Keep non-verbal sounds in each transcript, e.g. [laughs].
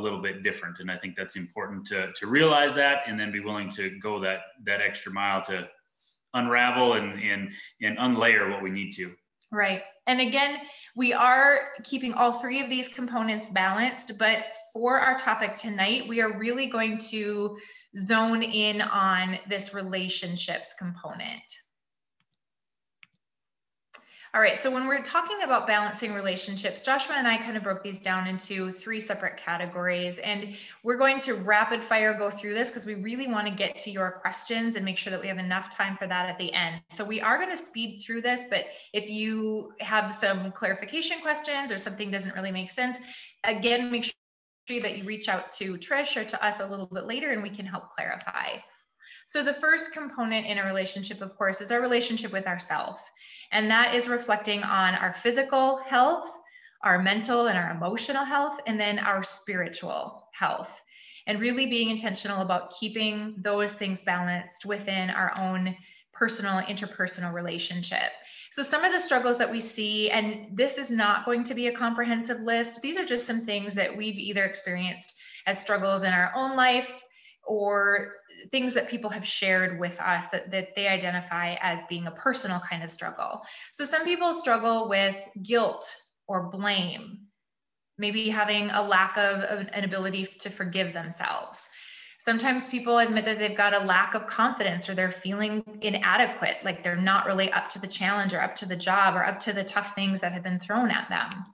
little bit different. And I think that's important to, to realize that and then be willing to go that, that extra mile to unravel and, and, and unlayer what we need to. Right. And again, we are keeping all three of these components balanced, but for our topic tonight, we are really going to zone in on this relationships component. All right, so when we're talking about balancing relationships, Joshua and I kind of broke these down into three separate categories. And we're going to rapid fire go through this because we really want to get to your questions and make sure that we have enough time for that at the end. So we are going to speed through this, but if you have some clarification questions or something doesn't really make sense, again, make sure that you reach out to Trish or to us a little bit later and we can help clarify. So the first component in a relationship, of course, is our relationship with ourselves. And that is reflecting on our physical health, our mental and our emotional health, and then our spiritual health. And really being intentional about keeping those things balanced within our own personal, interpersonal relationship. So, some of the struggles that we see, and this is not going to be a comprehensive list, these are just some things that we've either experienced as struggles in our own life or things that people have shared with us that, that they identify as being a personal kind of struggle. So some people struggle with guilt or blame, maybe having a lack of, of an ability to forgive themselves. Sometimes people admit that they've got a lack of confidence or they're feeling inadequate, like they're not really up to the challenge or up to the job or up to the tough things that have been thrown at them.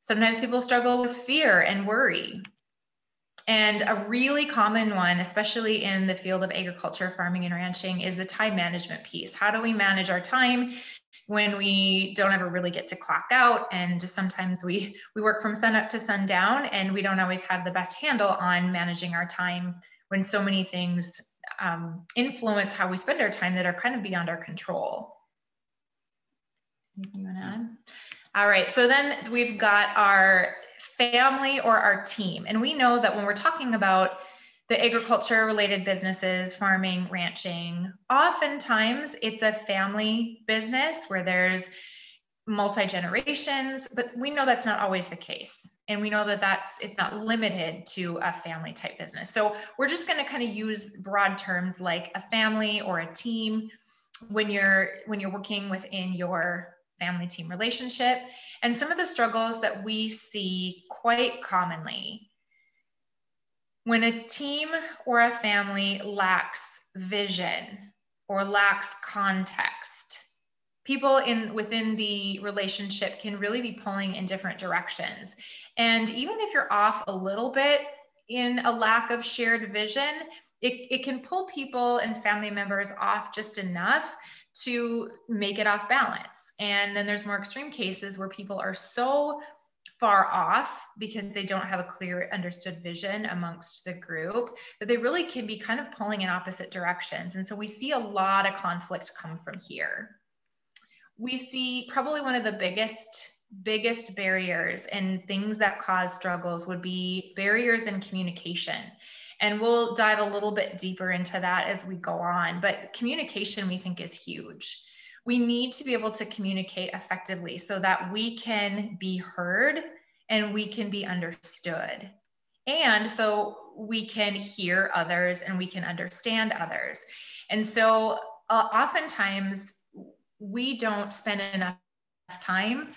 Sometimes people struggle with fear and worry. And a really common one, especially in the field of agriculture, farming, and ranching, is the time management piece. How do we manage our time when we don't ever really get to clock out? And sometimes we we work from sun up to sundown, and we don't always have the best handle on managing our time when so many things um, influence how we spend our time that are kind of beyond our control. Anything you want to add? All right, so then we've got our family or our team. And we know that when we're talking about the agriculture related businesses, farming, ranching, oftentimes it's a family business where there's multi generations, but we know that's not always the case. And we know that that's it's not limited to a family type business. So we're just going to kind of use broad terms like a family or a team when you're when you're working within your family team relationship and some of the struggles that we see quite commonly. When a team or a family lacks vision or lacks context, people in within the relationship can really be pulling in different directions. And even if you're off a little bit in a lack of shared vision, it, it can pull people and family members off just enough to make it off balance. And then there's more extreme cases where people are so far off because they don't have a clear understood vision amongst the group that they really can be kind of pulling in opposite directions. And so we see a lot of conflict come from here. We see probably one of the biggest biggest barriers and things that cause struggles would be barriers in communication. And we'll dive a little bit deeper into that as we go on. But communication, we think, is huge. We need to be able to communicate effectively so that we can be heard and we can be understood. And so we can hear others and we can understand others. And so uh, oftentimes we don't spend enough time,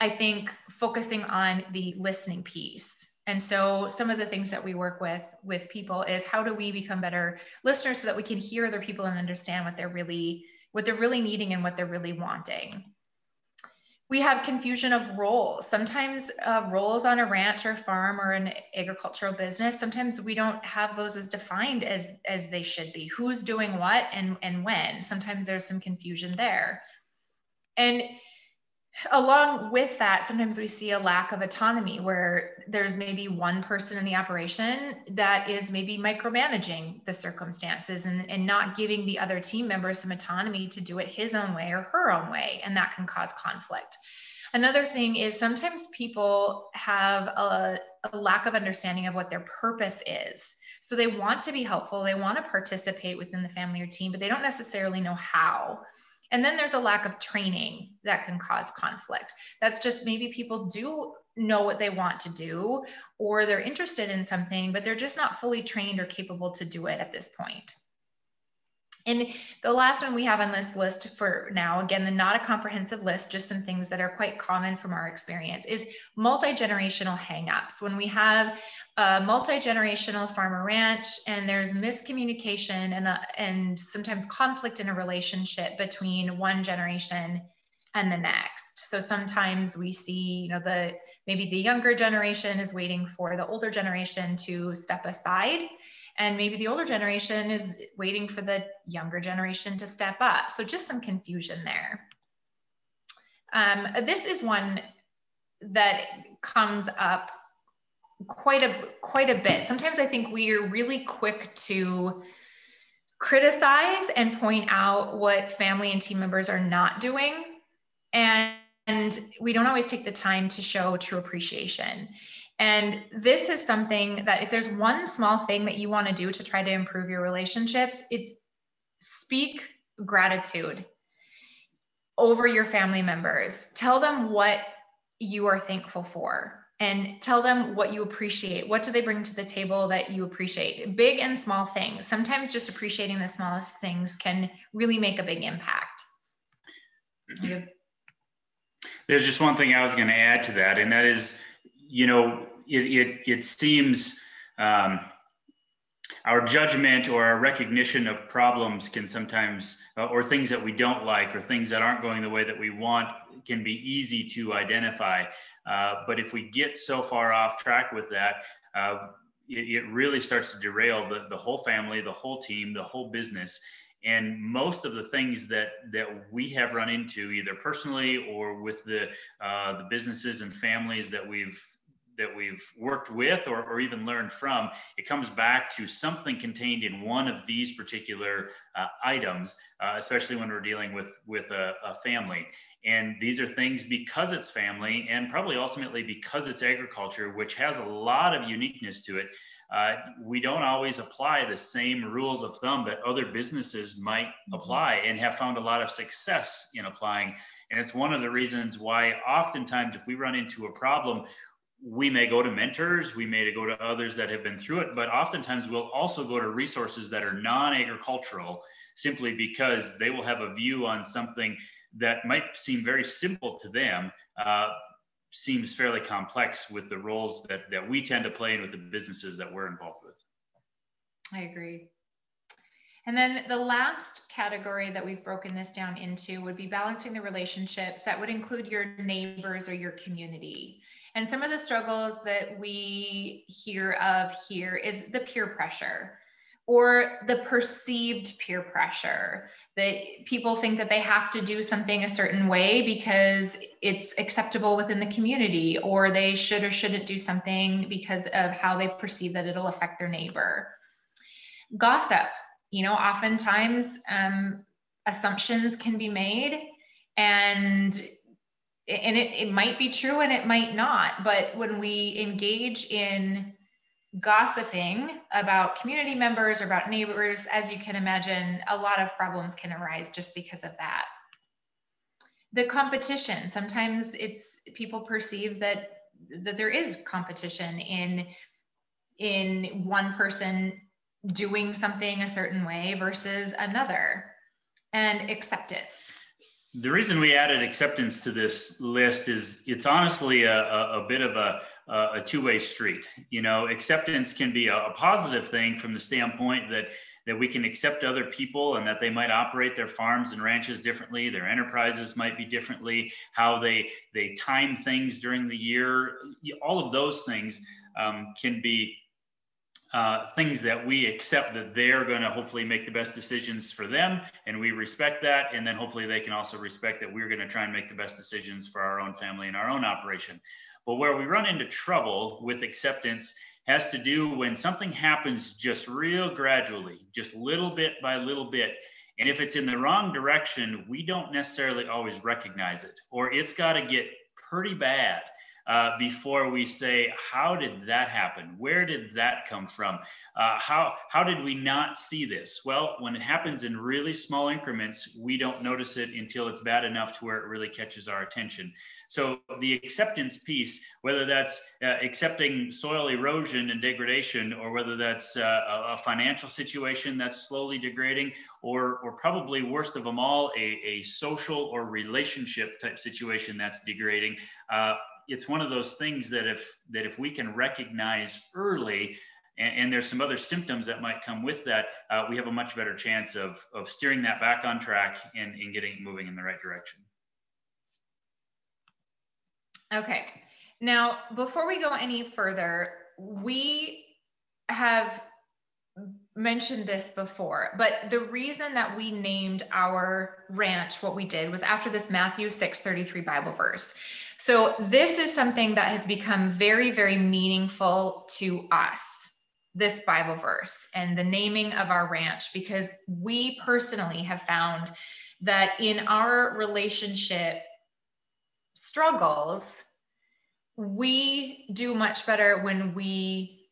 I think, focusing on the listening piece and so some of the things that we work with with people is how do we become better listeners so that we can hear other people and understand what they're really what they're really needing and what they're really wanting. We have confusion of roles. Sometimes uh, roles on a ranch or farm or an agricultural business, sometimes we don't have those as defined as, as they should be. Who's doing what and, and when? Sometimes there's some confusion there. And along with that, sometimes we see a lack of autonomy where there's maybe one person in the operation that is maybe micromanaging the circumstances and, and not giving the other team members some autonomy to do it his own way or her own way. And that can cause conflict. Another thing is sometimes people have a, a lack of understanding of what their purpose is. So they want to be helpful, they want to participate within the family or team, but they don't necessarily know how. And then there's a lack of training that can cause conflict. That's just maybe people do know what they want to do or they're interested in something, but they're just not fully trained or capable to do it at this point. And the last one we have on this list for now, again, the not a comprehensive list, just some things that are quite common from our experience, is multi-generational hangups. When we have a multi-generational farmer ranch and there's miscommunication and, a, and sometimes conflict in a relationship between one generation and the next. So sometimes we see, you know, the maybe the younger generation is waiting for the older generation to step aside and maybe the older generation is waiting for the younger generation to step up. So just some confusion there. Um, this is one that comes up quite a quite a bit. Sometimes I think we are really quick to criticize and point out what family and team members are not doing. And, and we don't always take the time to show true appreciation. And this is something that if there's one small thing that you want to do to try to improve your relationships, it's speak gratitude over your family members. Tell them what you are thankful for and tell them what you appreciate. What do they bring to the table that you appreciate? Big and small things. Sometimes just appreciating the smallest things can really make a big impact. There's just one thing I was going to add to that, and that is you know, it, it, it seems um, our judgment or our recognition of problems can sometimes, uh, or things that we don't like, or things that aren't going the way that we want, can be easy to identify. Uh, but if we get so far off track with that, uh, it, it, really starts to derail the, the whole family, the whole team, the whole business. And most of the things that that we have run into, either personally or with the uh, the businesses and families that we've that we've worked with or, or even learned from, it comes back to something contained in one of these particular uh, items, uh, especially when we're dealing with, with a, a, family. And these are things because it's family and probably ultimately because it's agriculture, which has a lot of uniqueness to it. Uh, we don't always apply the same rules of thumb that other businesses might mm-hmm. apply and have found a lot of success in applying. And it's one of the reasons why oftentimes if we run into a problem, we may go to mentors, we may go to others that have been through it, but oftentimes we'll also go to resources that are non agricultural simply because they will have a view on something that might seem very simple to them, uh, seems fairly complex with the roles that, that we tend to play and with the businesses that we're involved with. I agree. And then the last category that we've broken this down into would be balancing the relationships that would include your neighbors or your community. And some of the struggles that we hear of here is the peer pressure or the perceived peer pressure that people think that they have to do something a certain way because it's acceptable within the community or they should or shouldn't do something because of how they perceive that it'll affect their neighbor. Gossip you know oftentimes um, assumptions can be made and and it, it might be true and it might not but when we engage in gossiping about community members or about neighbors as you can imagine a lot of problems can arise just because of that. The competition sometimes it's people perceive that that there is competition in in one person doing something a certain way versus another and acceptance the reason we added acceptance to this list is it's honestly a, a, a bit of a, a two-way street. You know, acceptance can be a, a positive thing from the standpoint that that we can accept other people and that they might operate their farms and ranches differently their enterprises might be differently how they they time things during the year all of those things um, can be uh, things that we accept that they're going to hopefully make the best decisions for them and we respect that and then hopefully they can also respect that we're going to try and make the best decisions for our own family and our own operation. But where we run into trouble with acceptance has to do when something happens just real gradually just little bit by little bit and if it's in the wrong direction we don't necessarily always recognize it or it's got to get pretty bad uh, before we say, how did that happen? Where did that come from? Uh, how, how did we not see this? Well, when it happens in really small increments, we don't notice it until it's bad enough to where it really catches our attention. So the acceptance piece, whether that's uh, accepting soil erosion and degradation, or whether that's uh, a financial situation that's slowly degrading, or, or probably worst of them all, a, a social or relationship type situation that's degrading, uh, it's one of those things that if that if we can recognize early and, and there's some other symptoms that might come with that uh, we have a much better chance of of steering that back on track and, and getting moving in the right direction okay now before we go any further we have mentioned this before, but the reason that we named our ranch what we did was after this Matthew 6:33 Bible verse. So this is something that has become very very meaningful to us. This Bible verse and the naming of our ranch because we personally have found that in our relationship struggles we do much better when we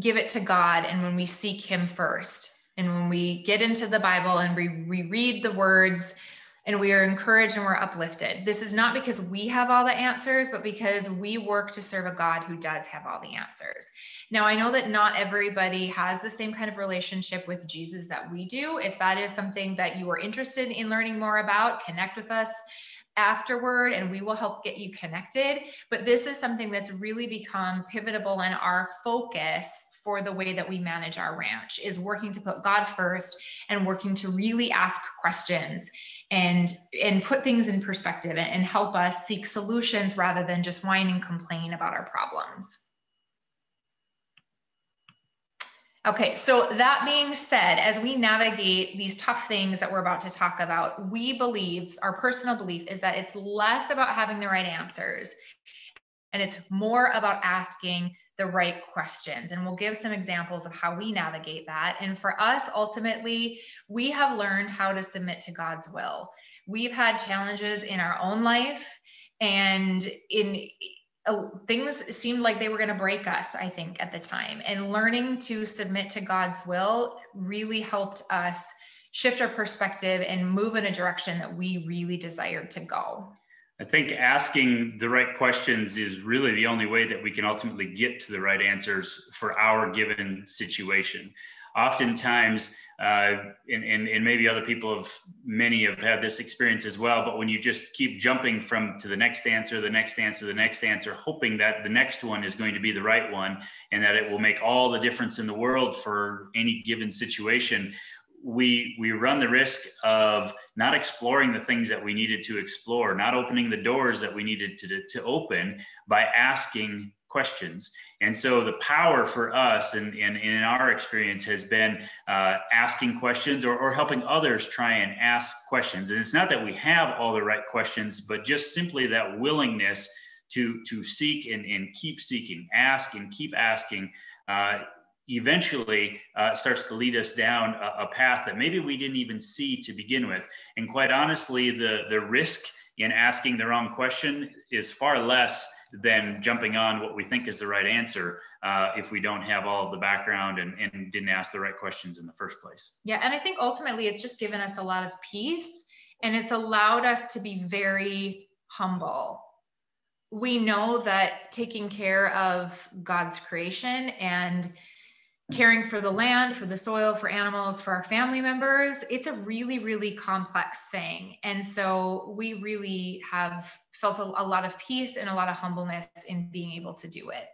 give it to God and when we seek Him first. And when we get into the Bible and we, we read the words and we are encouraged and we're uplifted. This is not because we have all the answers, but because we work to serve a God who does have all the answers. Now, I know that not everybody has the same kind of relationship with Jesus that we do. If that is something that you are interested in learning more about, connect with us afterward and we will help get you connected. But this is something that's really become pivotal in our focus for the way that we manage our ranch is working to put God first and working to really ask questions and and put things in perspective and, and help us seek solutions rather than just whine and complain about our problems. Okay, so that being said, as we navigate these tough things that we're about to talk about, we believe, our personal belief is that it's less about having the right answers and it's more about asking the right questions. And we'll give some examples of how we navigate that. And for us, ultimately, we have learned how to submit to God's will. We've had challenges in our own life and in uh, things seemed like they were going to break us, I think, at the time. And learning to submit to God's will really helped us shift our perspective and move in a direction that we really desired to go. I think asking the right questions is really the only way that we can ultimately get to the right answers for our given situation. Oftentimes, uh, and, and, and maybe other people have, many have had this experience as well, but when you just keep jumping from to the next answer, the next answer, the next answer, hoping that the next one is going to be the right one and that it will make all the difference in the world for any given situation, we we run the risk of not exploring the things that we needed to explore not opening the doors that we needed to, to open by asking questions. And so the power for us and, and, in our experience has been uh, asking questions or, or helping others try and ask questions. And it's not that we have all the right questions, but just simply that willingness to, to seek and, and keep seeking, ask and keep asking. Uh, eventually uh, starts to lead us down a, a, path that maybe we didn't even see to begin with. And quite honestly, the, the risk in asking the wrong question is far less than jumping on what we think is the right answer uh, if we don't have all of the background and, and didn't ask the right questions in the first place. Yeah, and I think ultimately it's just given us a lot of peace and it's allowed us to be very humble. We know that taking care of God's creation and caring for the land, for the soil, for animals, for our family members, it's a really, really complex thing. And so we really have felt a, a, lot of peace and a lot of humbleness in being able to do it.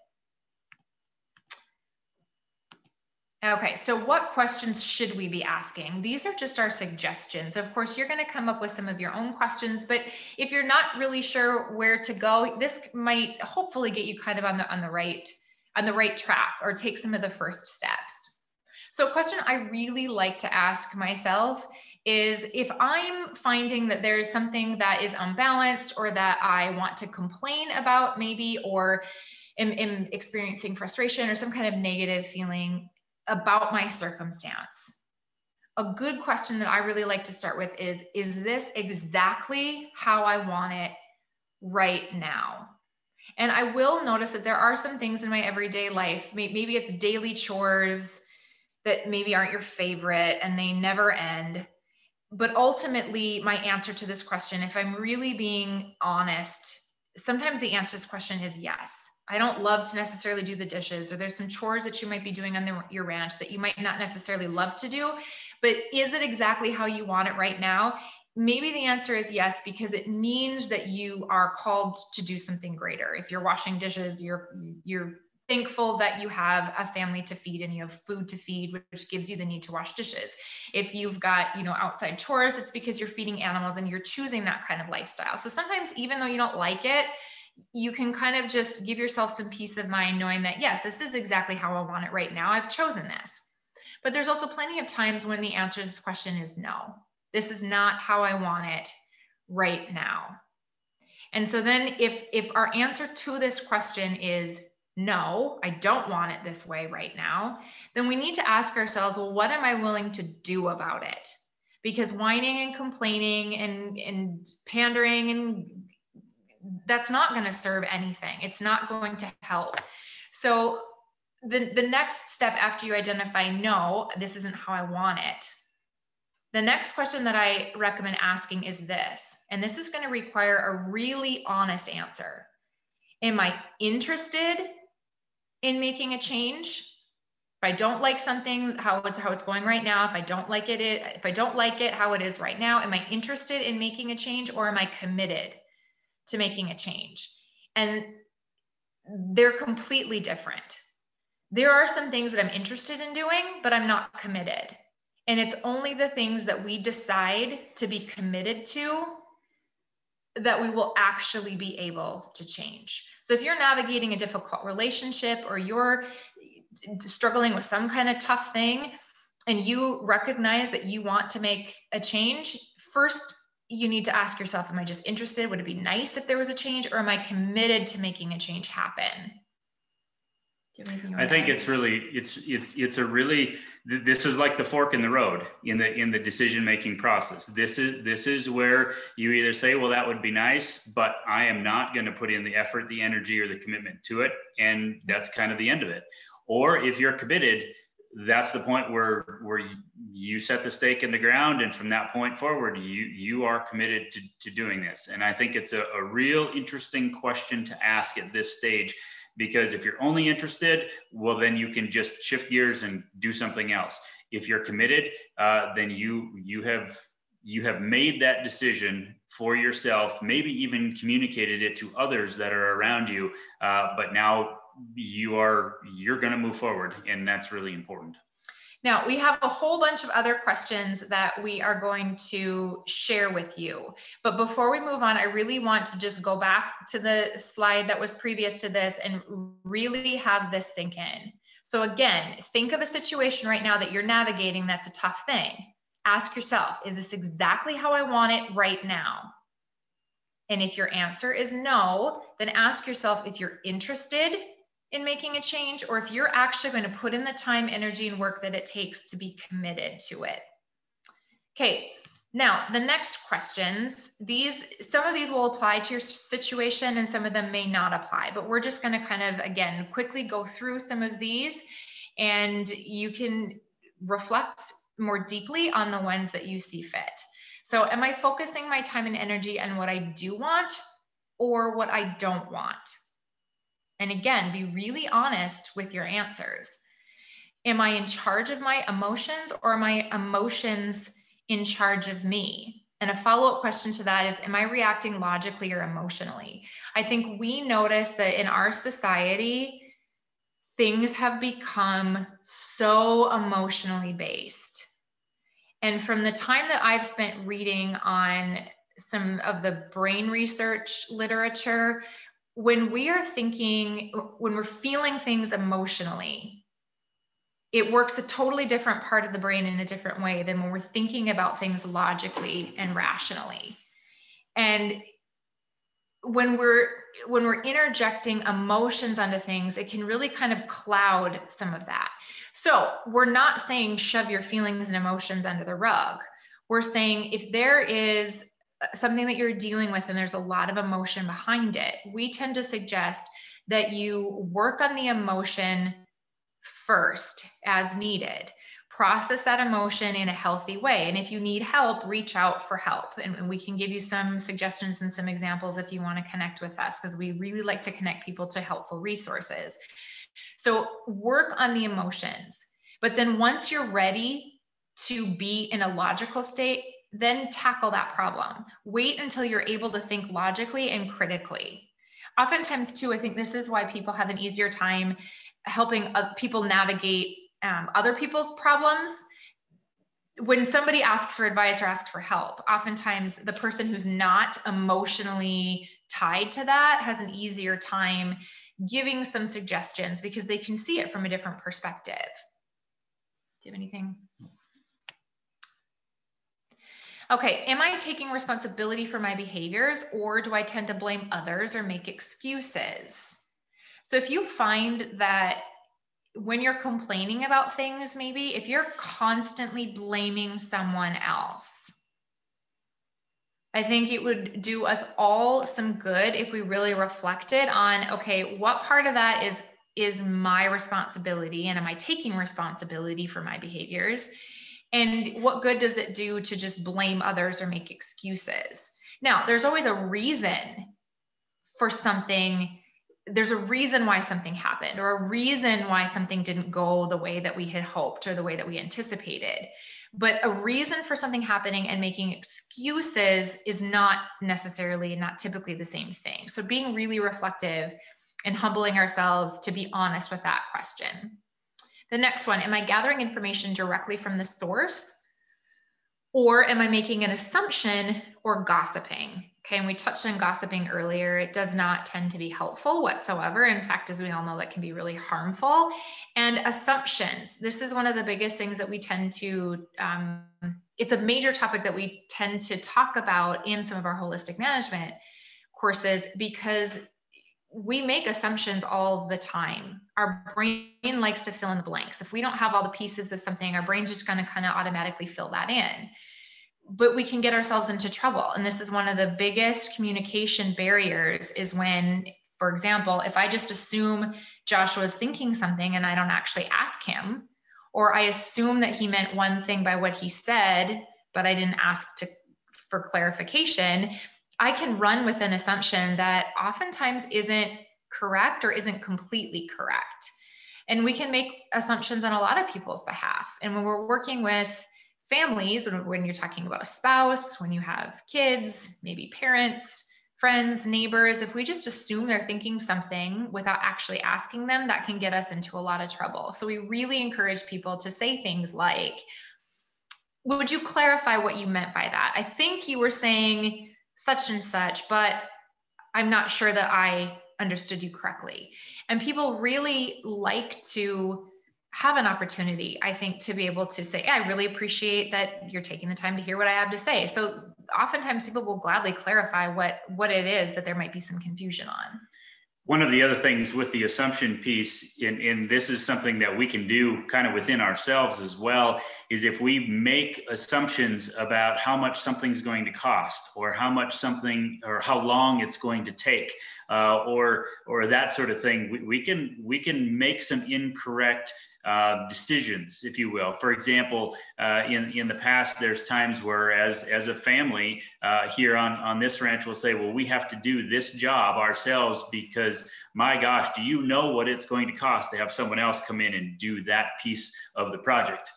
Okay, so what questions should we be asking? These are just our suggestions. Of course, you're going to come up with some of your own questions, but if you're not really sure where to go, this might hopefully get you kind of on the on the right on the right track or take some of the first steps. So a question I really like to ask myself is if I'm finding that there's something that is unbalanced or that I want to complain about maybe or am, am experiencing frustration or some kind of negative feeling about my circumstance. A good question that I really like to start with is Is this exactly how I want it right now? And I will notice that there are some things in my everyday life, maybe it's daily chores that maybe aren't your favorite and they never end. But ultimately, my answer to this question, if I'm really being honest, sometimes the answer to this question is yes. I don't love to necessarily do the dishes, or there's some chores that you might be doing on the, your ranch that you might not necessarily love to do. But is it exactly how you want it right now? Maybe the answer is yes, because it means that you are called to do something greater. If you're washing dishes, you're you're thankful that you have a family to feed and you have food to feed which gives you the need to wash dishes. If you've got you know outside chores it's because you're feeding animals and you're choosing that kind of lifestyle. So sometimes even though you don't like it you can kind of just give yourself some peace of mind knowing that yes this is exactly how i want it right now. I've chosen this. But there's also plenty of times when the answer to this question is no this is not how i want it right now and so then if if our answer to this question is no, I don't want it this way right now, then we need to ask ourselves, well, what am I willing to do about it? Because whining and complaining and, and pandering and that's not going to serve anything. It's not going to help. So the, the next step after you identify, no, this isn't how I want it. The next question that I recommend asking is this, and this is going to require a really honest answer. Am I interested in making a change. If I don't like something, how it's how it's going right now, if I don't like it, if I don't like it, how it is right now, am I interested in making a change or am I committed to making a change? And they're completely different. There are some things that I'm interested in doing, but I'm not committed. And it's only the things that we decide to be committed to that we will actually be able to change. So if you're navigating a difficult relationship or you're struggling with some kind of tough thing and you recognize that you want to make a change, first you need to ask yourself, am I just interested? Would it be nice if there was a change or am I committed to making a change happen? I think it's really it's it's it's a really this is like the fork in the road in the in the decision making process. This is this is where you either say, well, that would be nice, but I am not going to put in the effort, the energy, or the commitment to it, and that's kind of the end of it. Or if you're committed, that's the point where where you set the stake in the ground, and from that point forward, you you are committed to to doing this. And I think it's a, a real interesting question to ask at this stage because if you're only interested well then you can just shift gears and do something else. If you're committed uh, then you you have you have made that decision for yourself maybe even communicated it to others that are around you uh, but now you are you're going to move forward and that's really important now, we have a whole bunch of other questions that we are going to share with you. But before we move on, I really want to just go back to the slide that was previous to this and really have this sink in. So again, think of a situation right now that you're navigating that's a tough thing. Ask yourself, is this exactly how I want it right now? And if your answer is no, then ask yourself if you're interested in making a change or if you're actually going to put in the time, energy, and work that it takes to be committed to it. Okay, now the next questions, these some of these will apply to your situation and some of them may not apply, but we're just going to kind of again quickly go through some of these and you can reflect more deeply on the ones that you see fit. So am I focusing my time and energy on what I do want or what I don't want? And again, be really honest with your answers. Am I in charge of my emotions or are my emotions in charge of me? And a follow up question to that is Am I reacting logically or emotionally? I think we notice that in our society, things have become so emotionally based. And from the time that I've spent reading on some of the brain research literature, when we are thinking, when we're feeling things emotionally, it works a totally different part of the brain in a different way than when we're thinking about things logically and rationally. And when we're when we're interjecting emotions onto things, it can really kind of cloud some of that. So we're not saying shove your feelings and emotions under the rug. We're saying if there is something that you're dealing with and there's a lot of emotion behind it, we tend to suggest that you work on the emotion first as needed. Process that emotion in a healthy way. And if you need help, reach out for help. And, we can give you some suggestions and some examples if you want to connect with us, because we really like to connect people to helpful resources. So work on the emotions. But then once you're ready to be in a logical state, then tackle that problem. Wait until you're able to think logically and critically. Oftentimes, too, I think this is why people have an easier time helping people navigate um, other people's problems. When somebody asks for advice or asks for help, oftentimes the person who's not emotionally tied to that has an easier time giving some suggestions because they can see it from a different perspective. Do you have anything? Okay, am I taking responsibility for my behaviors or do I tend to blame others or make excuses? So if you find that when you're complaining about things, maybe if you're constantly blaming someone else, I think it would do us all some good if we really reflected on okay, what part of that is is my responsibility and am I taking responsibility for my behaviors? And what good does it do to just blame others or make excuses? Now, there's always a reason for something. There's a reason why something happened, or a reason why something didn't go the way that we had hoped or the way that we anticipated. But a reason for something happening and making excuses is not necessarily, not typically the same thing. So being really reflective and humbling ourselves to be honest with that question. The next one, am I gathering information directly from the source? Or am I making an assumption or gossiping? Okay, and we touched on gossiping earlier. It does not tend to be helpful whatsoever. In fact, as we all know, that can be really harmful. And assumptions. This is one of the biggest things that we tend to, um, it's a major topic that we tend to talk about in some of our holistic management courses because we make assumptions all the time. Our brain likes to fill in the blanks. If we don't have all the pieces of something, our brain's just going to kind of automatically fill that in. But we can get ourselves into trouble. And this is one of the biggest communication barriers is when, for example, if I just assume Joshua's thinking something and I don't actually ask him, or I assume that he meant one thing by what he said, but I didn't ask to for clarification, I can run with an assumption that oftentimes isn't correct or isn't completely correct. And we can make assumptions on a lot of people's behalf. And when we're working with families, when you're talking about a spouse, when you have kids, maybe parents, friends, neighbors, if we just assume they're thinking something without actually asking them, that can get us into a lot of trouble. So we really encourage people to say things like, Would you clarify what you meant by that? I think you were saying, such and such, but I'm not sure that I understood you correctly. And people really like to have an opportunity, I think, to be able to say, yeah, I really appreciate that you're taking the time to hear what I have to say. So oftentimes people will gladly clarify what what it is that there might be some confusion on one of the other things with the assumption piece and, and this is something that we can do kind of within ourselves as well is if we make assumptions about how much something's going to cost or how much something or how long it's going to take uh, or or that sort of thing we, we can we can make some incorrect uh, decisions, if you will. For example, uh, in in the past, there's times where, as as a family uh, here on on this ranch, we'll say, well, we have to do this job ourselves because, my gosh, do you know what it's going to cost to have someone else come in and do that piece of the project?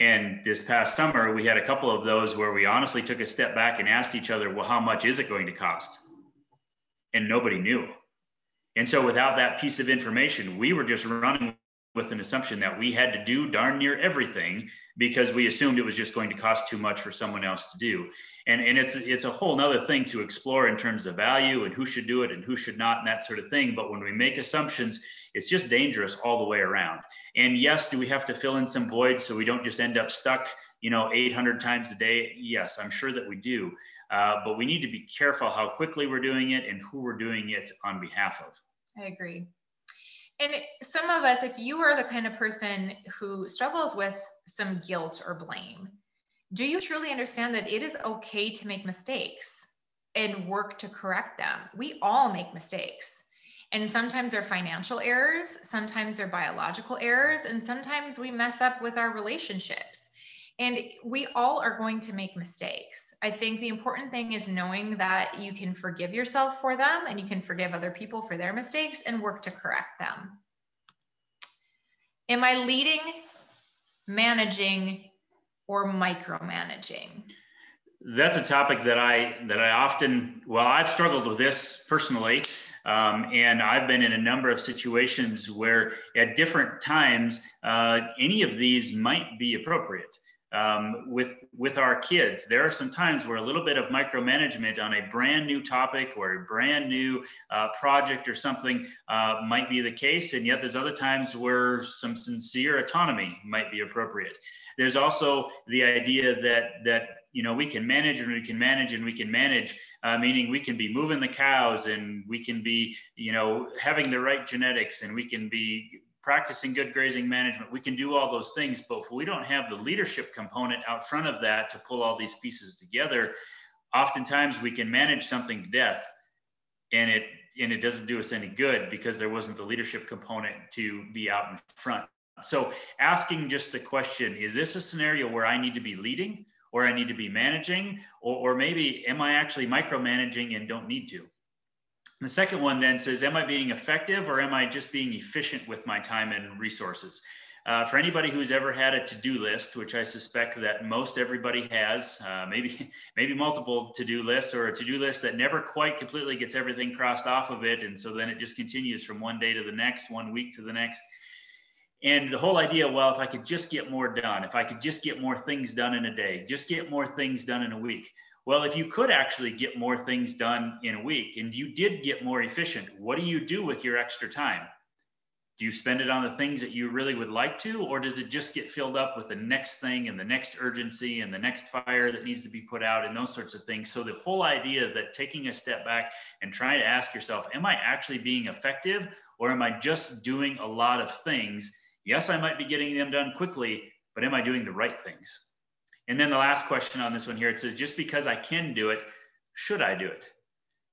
And this past summer, we had a couple of those where we honestly took a step back and asked each other, well, how much is it going to cost? And nobody knew. And so, without that piece of information, we were just running with an assumption that we had to do darn near everything because we assumed it was just going to cost too much for someone else to do. And, and it's it's a whole nother thing to explore in terms of value and who should do it and who should not and that sort of thing. But when we make assumptions, it's just dangerous all the way around. And yes, do we have to fill in some voids so we don't just end up stuck, you know, 800 times a day? Yes, I'm sure that we do. Uh, but we need to be careful how quickly we're doing it and who we're doing it on behalf of. I agree. And some of us, if you are the kind of person who struggles with some guilt or blame, do you truly understand that it is okay to make mistakes and work to correct them? We all make mistakes. And sometimes they're financial errors, sometimes they're biological errors, and sometimes we mess up with our relationships. And we all are going to make mistakes. I think the important thing is knowing that you can forgive yourself for them and you can forgive other people for their mistakes and work to correct them. Am I leading, managing, or micromanaging? That's a topic that I that I often well I've struggled with this personally. Um, and I've been in a number of situations where at different times, uh, any of these might be appropriate um, with with our kids. There are some times where a little bit of micromanagement on a brand new topic or a brand new uh, project or something uh, might be the case and yet there's other times where some sincere autonomy might be appropriate. There's also the idea that that you know we can manage and we can manage and we can manage uh, meaning we can be moving the cows and we can be you know having the right genetics and we can be practicing good grazing management. We can do all those things, but if we don't have the leadership component out front of that to pull all these pieces together, oftentimes we can manage something to death and it and it doesn't do us any good because there wasn't the leadership component to be out in front. So asking just the question, is this a scenario where I need to be leading or I need to be managing or, or maybe am I actually micromanaging and don't need to? The second one then says, Am I being effective or am I just being efficient with my time and resources? Uh, for anybody who's ever had a to-do list, which I suspect that most everybody has, uh, maybe [laughs] maybe multiple to-do lists or a to-do list that never quite completely gets everything crossed off of it, and so then it just continues from one day to the next, one week to the next. And the whole idea, well, if I could just get more done, if I could just get more things done in a day, just get more things done in a week. Well, if you could actually get more things done in a week and you did get more efficient, what do you do with your extra time? Do you spend it on the things that you really would like to, or does it just get filled up with the next thing and the next urgency and the next fire that needs to be put out and those sorts of things? So, the whole idea that taking a step back and trying to ask yourself, am I actually being effective or am I just doing a lot of things? Yes, I might be getting them done quickly, but am I doing the right things? And then the last question on this one here, it says, just because I can do it, should I do it?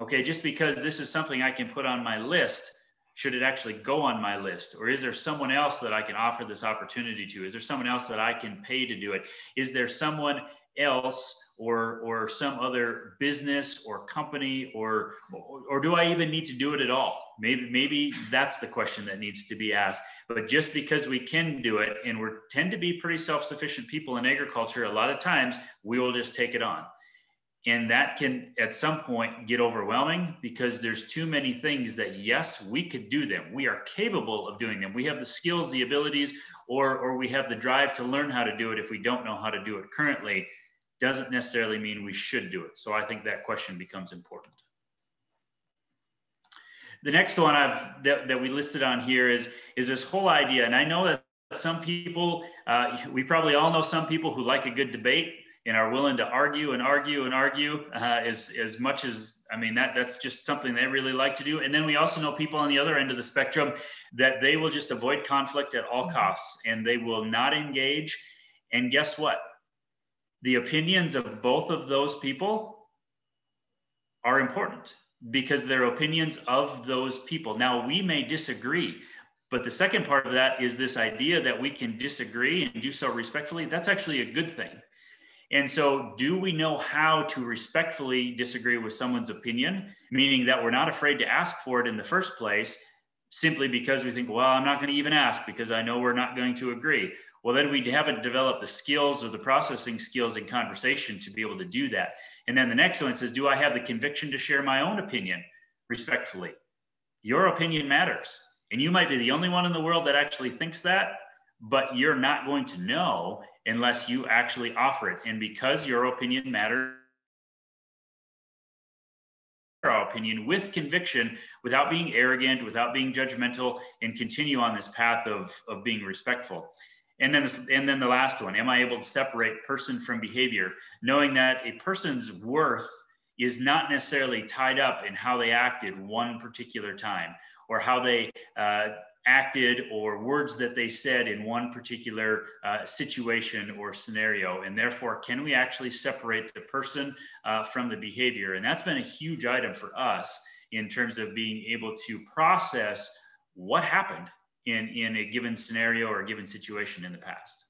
Okay, just because this is something I can put on my list, should it actually go on my list? Or is there someone else that I can offer this opportunity to? Is there someone else that I can pay to do it? Is there someone else or or some other business or company or or do I even need to do it at all? Maybe maybe that's the question that needs to be asked. But just because we can do it and we tend to be pretty self-sufficient people in agriculture, a lot of times we will just take it on. And that can at some point get overwhelming because there's too many things that yes, we could do them. We are capable of doing them. We have the skills, the abilities, or or we have the drive to learn how to do it if we don't know how to do it currently doesn't necessarily mean we should do it. So I think that question becomes important. The next one I've that, that we listed on here is is this whole idea, and I know that some people, uh, we probably all know some people who like a good debate and are willing to argue and argue and argue uh, as as much as I mean that that's just something they really like to do. And then we also know people on the other end of the spectrum that they will just avoid conflict at all costs and they will not engage. And guess what? The opinions of both of those people are important because they're opinions of those people. Now, we may disagree, but the second part of that is this idea that we can disagree and do so respectfully. That's actually a good thing. And so, do we know how to respectfully disagree with someone's opinion, meaning that we're not afraid to ask for it in the first place, simply because we think, well, I'm not going to even ask because I know we're not going to agree? Well then we haven't developed the skills or the processing skills in conversation to be able to do that. And then the next one says do i have the conviction to share my own opinion respectfully? Your opinion matters. And you might be the only one in the world that actually thinks that but you're not going to know unless you actually offer it. And because your opinion matters our opinion with conviction without being arrogant without being judgmental and continue on this path of, of being respectful and then, and then the last one, am I able to separate person from behavior, knowing that a person's worth is not necessarily tied up in how they acted one particular time or how they uh, acted or words that they said in one particular uh, situation or scenario. And therefore, can we actually separate the person uh, from the behavior? And that's been a huge item for us in terms of being able to process what happened in, in a given scenario or a given situation in the past.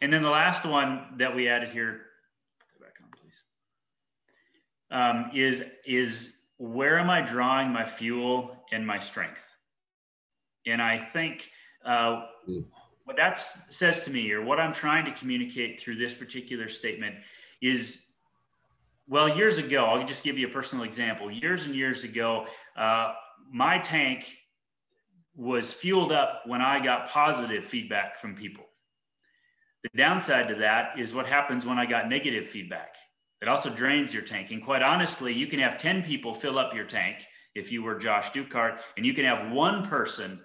And then the last one that we added here, on um, is, is where am I drawing my fuel and my strength? And I think uh, what that says to me, or what I'm trying to communicate through this particular statement, is well, years ago, I'll just give you a personal example. Years and years ago, uh, my tank was fueled up when I got positive feedback from people. The downside to that is what happens when I got negative feedback. It also drains your tank. And quite honestly, you can have 10 people fill up your tank if you were Josh Dukart, and you can have one person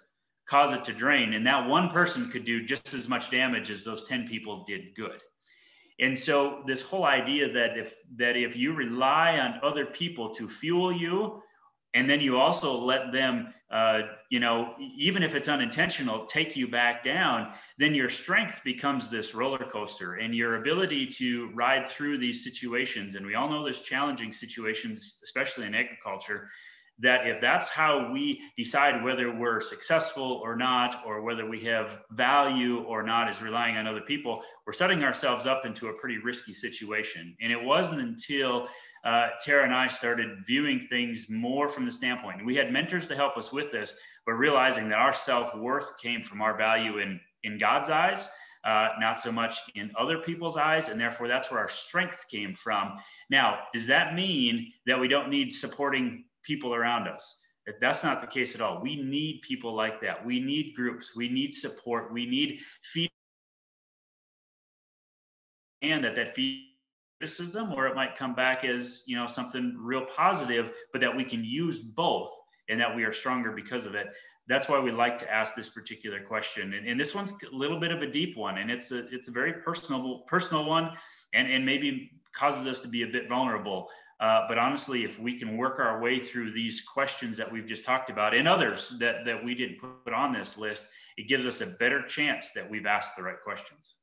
cause it to drain. And that one person could do just as much damage as those 10 people did good. And so this whole idea that if that if you rely on other people to fuel you, and then you also let them, uh, you know, even if it's unintentional, take you back down, then your strength becomes this roller coaster, and your ability to ride through these situations. And we all know there's challenging situations, especially in agriculture, that if that's how we decide whether we're successful or not, or whether we have value or not, is relying on other people, we're setting ourselves up into a pretty risky situation. And it wasn't until uh, Tara and I started viewing things more from the standpoint. We had mentors to help us with this, but realizing that our self worth came from our value in, in God's eyes. Uh, not so much in other people's eyes, and therefore that's where our strength came from. Now, does that mean that we don't need supporting people around us. That's not the case at all. We need people like that. We need groups. We need support. We need feedback. And that that feed criticism, or it might come back as you know something real positive, but that we can use both, and that we are stronger because of it. That's why we like to ask this particular question. And, and this one's a little bit of a deep one, and it's a it's a very personal personal one, and and maybe causes us to be a bit vulnerable. Uh, but honestly, if we can work our way through these questions that we've just talked about and others that, that we didn't put on this list, it gives us a better chance that we've asked the right questions.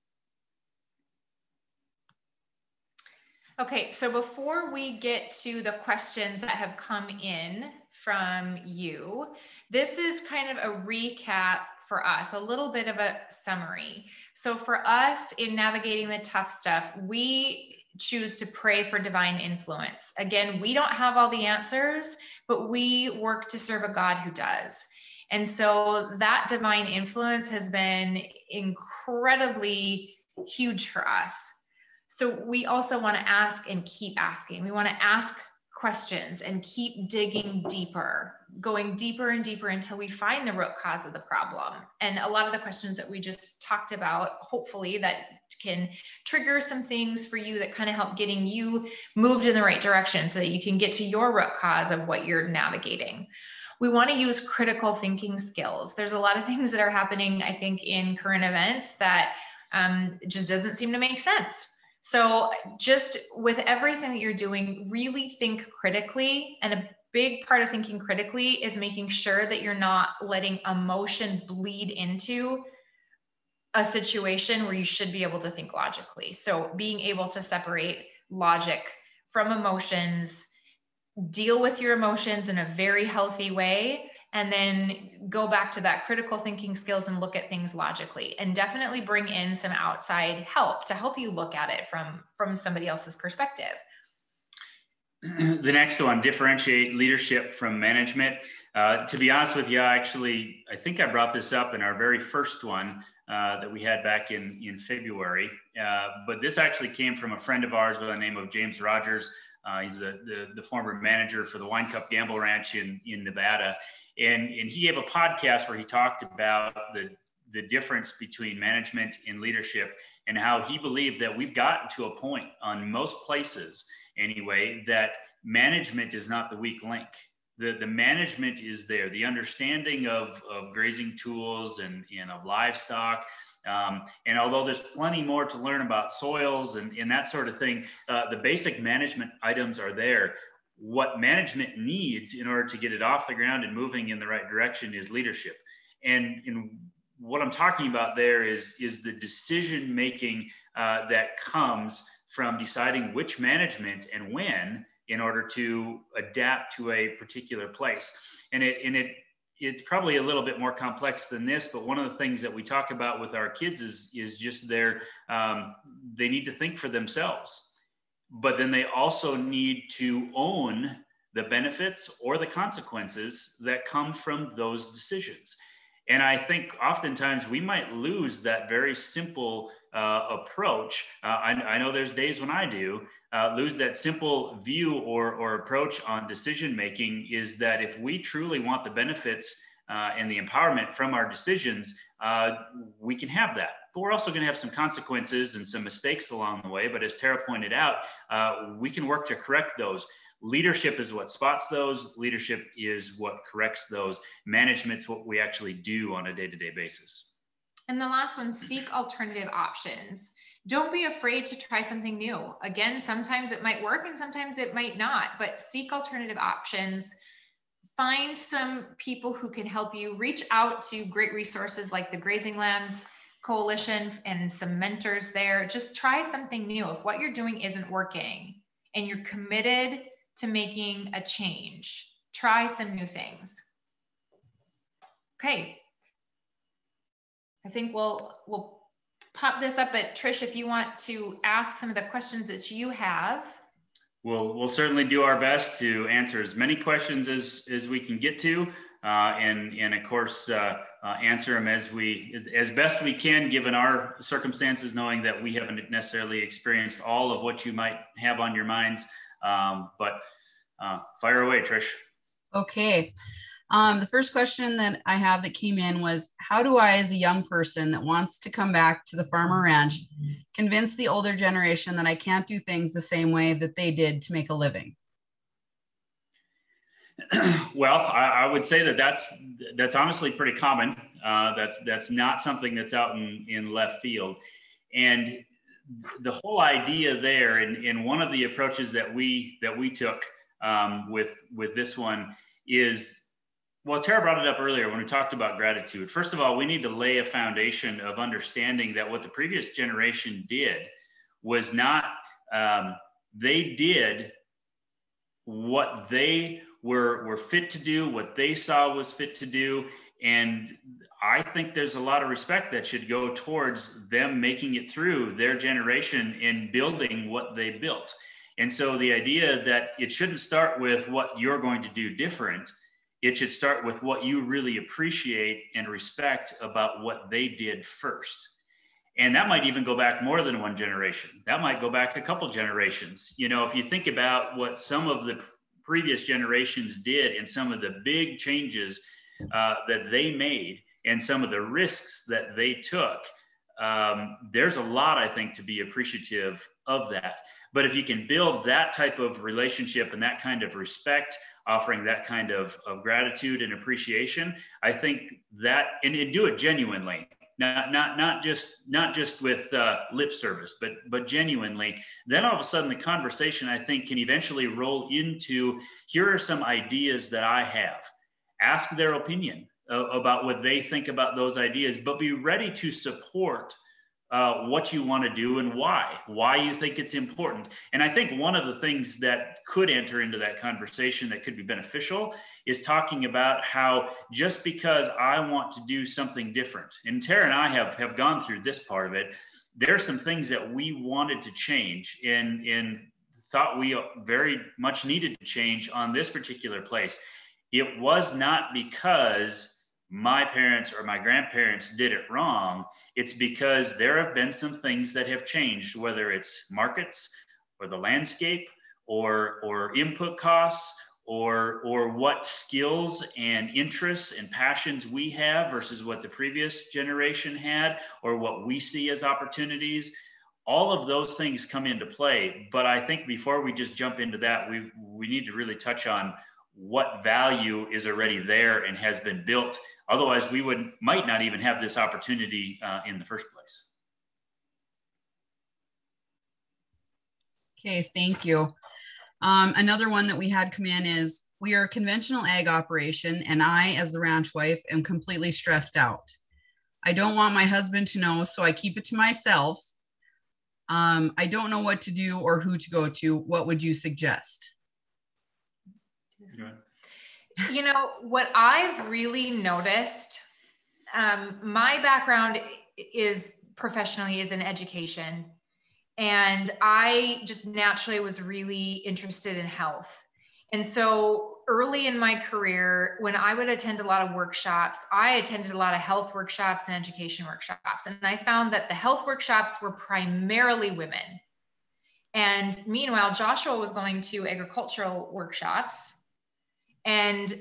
Okay, so before we get to the questions that have come in from you, this is kind of a recap for us, a little bit of a summary. So for us in navigating the tough stuff, we choose to pray for divine influence. Again, we don't have all the answers, but we work to serve a God who does. And so that divine influence has been incredibly huge for us. So we also want to ask and keep asking. We want to ask questions and keep digging deeper, going deeper and deeper until we find the root cause of the problem. And a lot of the questions that we just talked about, hopefully, that can trigger some things for you that kind of help getting you moved in the right direction so that you can get to your root cause of what you're navigating. We want to use critical thinking skills. There's a lot of [laughs] things that are happening, I think, in current events that um, just doesn't seem to make sense so, just with everything that you're doing, really think critically. And a big part of thinking critically is making sure that you're not letting emotion bleed into a situation where you should be able to think logically. So, being able to separate logic from emotions, deal with your emotions in a very healthy way, and then go back to that critical thinking skills and look at things logically and definitely bring in some outside help to help you look at it from from somebody else's perspective. [clears throat] The next one differentiate leadership from management. Uh, to be honest with you I actually i think i brought this up in our very first one uh, that we had back in in february. Uh, but this actually came from a friend of ours by the name of james rogers. Uh, he's the, the, the former manager for the Winecup gamble ranch in in nevada and, and he gave a podcast where he talked about the, the difference between management and leadership and how he believed that we've gotten to a point on most places anyway that management is not the weak link. The, the management is there. The understanding of, of grazing tools and, and of livestock um, and although there's plenty more to learn about soils and, and that sort of thing uh, the basic management items are there what management needs in order to get it off the ground and moving in the right direction is leadership. And, and what I'm talking about there is, is the decision making uh, that comes from deciding which management and when in order to adapt to a particular place. And it, and it, it's probably a little bit more complex than this, but one of the things that we talk about with our kids is, is just their, um, they need to think for themselves but then they also need to own the benefits or the consequences that come from those decisions. And I think oftentimes we might lose that very simple uh, approach. Uh, I, I, know there's days when I do uh, lose that simple view or, or approach on decision making is that if we truly want the benefits uh, and the empowerment from our decisions, uh, we can have that. But we're also going to have some consequences and some mistakes along the way. But as Tara pointed out, uh, we can work to correct those. Leadership is what spots those. Leadership is what corrects those. Management's what we actually do on a day-to-day basis. And the last one, seek alternative options. Don't be afraid to try something new. Again, sometimes it might work and sometimes it might not, but seek alternative options find some people who can help you reach out to great resources like the grazing lands coalition and some mentors there just try something new. If what you're doing isn't working and you're committed to making a change try some new things. Okay. I think we'll we'll pop this up but trish if you want to ask some of the questions that you have. We'll we'll certainly do our best to answer as many questions as as we can get to, and and of course uh, uh, answer them as we as, best we can given our circumstances, knowing that we haven't necessarily experienced all of what you might have on your minds. Um, but uh, fire away, Trish. Okay. Um, the first question that I have that came in was How do I, as a young person that wants to come back to the farmer ranch, convince the older generation that I can't do things the same way that they did to make a living? [clears throat] well, I, I, would say that that's that's honestly pretty common. Uh, that's that's not something that's out in, in left field, and the whole idea there, and, one of the approaches that we that we took um, with with this one is well, Tara brought it up earlier when we talked about gratitude. First of all, we need to lay a foundation of understanding that what the previous generation did was not, um, they did what they were, were fit to do, what they saw was fit to do. And I think there's a lot of respect that should go towards them making it through their generation in building what they built. And so the idea that it shouldn't start with what you're going to do different it should start with what you really appreciate and respect about what they did first. And that might even go back more than one generation. That might go back a couple generations. You know, if you think about what some of the previous generations did and some of the big changes uh, that they made and some of the risks that they took, um, there's a lot, I think, to be appreciative of that. But if you can build that type of relationship and that kind of respect, offering that kind of, of gratitude and appreciation, I think that, and, and do it genuinely, not not not just not just with uh, lip service, but but genuinely. Then all of a sudden, the conversation I think can eventually roll into here are some ideas that I have. Ask their opinion uh, about what they think about those ideas, but be ready to support uh, what you want to do and why, why you think it's important. And I think one of the things that could enter into that conversation that could be beneficial is talking about how just because I want to do something different, and Tara and I have, have gone through this part of it, there are some things that we wanted to change in, in thought we very much needed to change on this particular place. It was not because my parents or my grandparents did it wrong it's because there have been some things that have changed, whether it's markets or the landscape or, or input costs or, or what skills and interests and passions we have versus what the previous generation had or what we see as opportunities. All of those things come into play. But I think before we just jump into that, we, we need to really touch on what value is already there and has been built Otherwise, we would might not even have this opportunity uh, in the first place. Okay, thank you. Um, another one that we had come in is we are a conventional ag operation, and I, as the ranch wife, am completely stressed out. I don't want my husband to know, so I keep it to myself. Um, I don't know what to do or who to go to. What would you suggest? You know, what I've really noticed, um, my background is professionally is in education. And I just naturally was really interested in health. And so early in my career, when I would attend a lot of workshops, I attended a lot of health workshops and education workshops. And I found that the health workshops were primarily women. And meanwhile, Joshua was going to agricultural workshops. And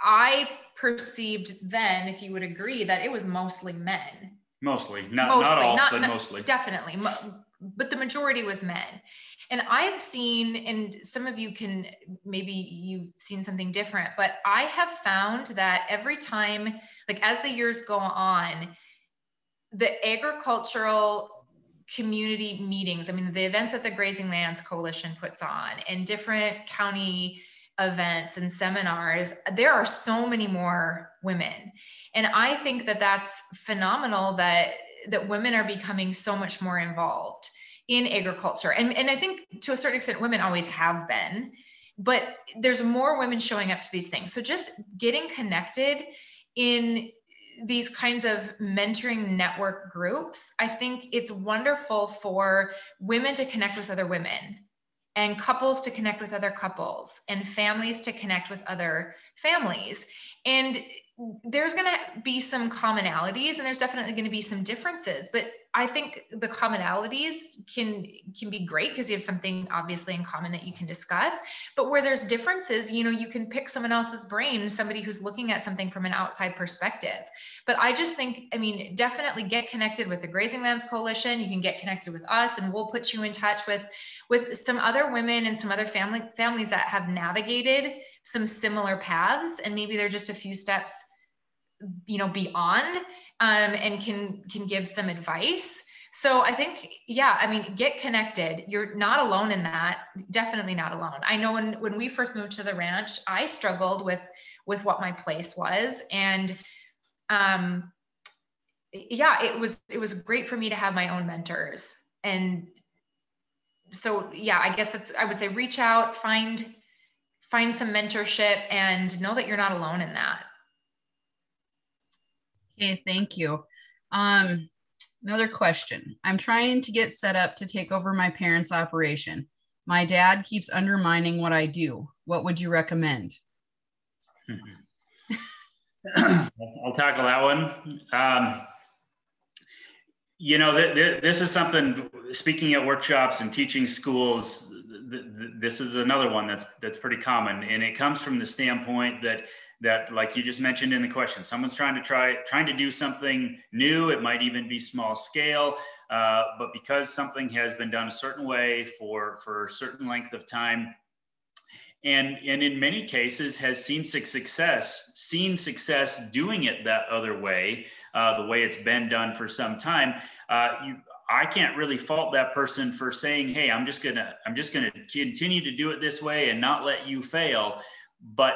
I perceived then, if you would agree, that it was mostly men. Mostly, not, mostly, not all, not, but mostly. Definitely but the majority was men. And I've seen, and some of you can maybe you've seen something different, but I have found that every time, like as the years go on, the agricultural community meetings, I mean, the events that the Grazing Lands Coalition puts on and different county events and seminars, there are so many more women. And I think that that's phenomenal that that women are becoming so much more involved in agriculture. And, and I think to a certain extent, women always have been, but there's more women showing up to these things. So just getting connected in these kinds of mentoring network groups, I think it's wonderful for women to connect with other women and couples to connect with other couples and families to connect with other families. And there's going to be some commonalities and there's definitely going to be some differences but i think the commonalities can can be great because you have something obviously in common that you can discuss but where there's differences you know you can pick someone else's brain somebody who's looking at something from an outside perspective. But i just think i mean definitely get connected with the grazing lands coalition you can get connected with us and we'll put you in touch with with some other women and some other family families that have navigated some similar paths and maybe they're just a few steps you know beyond um, and can can give some advice. So i think yeah i mean get connected. You're not alone in that. Definitely not alone. I know when when we first moved to the ranch i struggled with with what my place was. And um yeah it was it was great for me to have my own mentors. And so yeah i guess that's i would say reach out find find some mentorship and know that you're not alone in that Okay, thank you. Um, another question. I'm trying to get set up to take over my parents' operation. My dad keeps undermining what I do. What would you recommend? I'll tackle that one. Um, you know, th- th- this is something. Speaking at workshops and teaching schools, th- this is another one that's that's pretty common, and it comes from the standpoint that that like you just mentioned in the question someone's trying to try trying to do something new it might even be small scale uh, but because something has been done a certain way for for a certain length of time and and in many cases has seen success seen success doing it that other way uh, the way it's been done for some time uh, you I can't really fault that person for saying, "Hey, I'm just gonna I'm just gonna continue to do it this way and not let you fail." But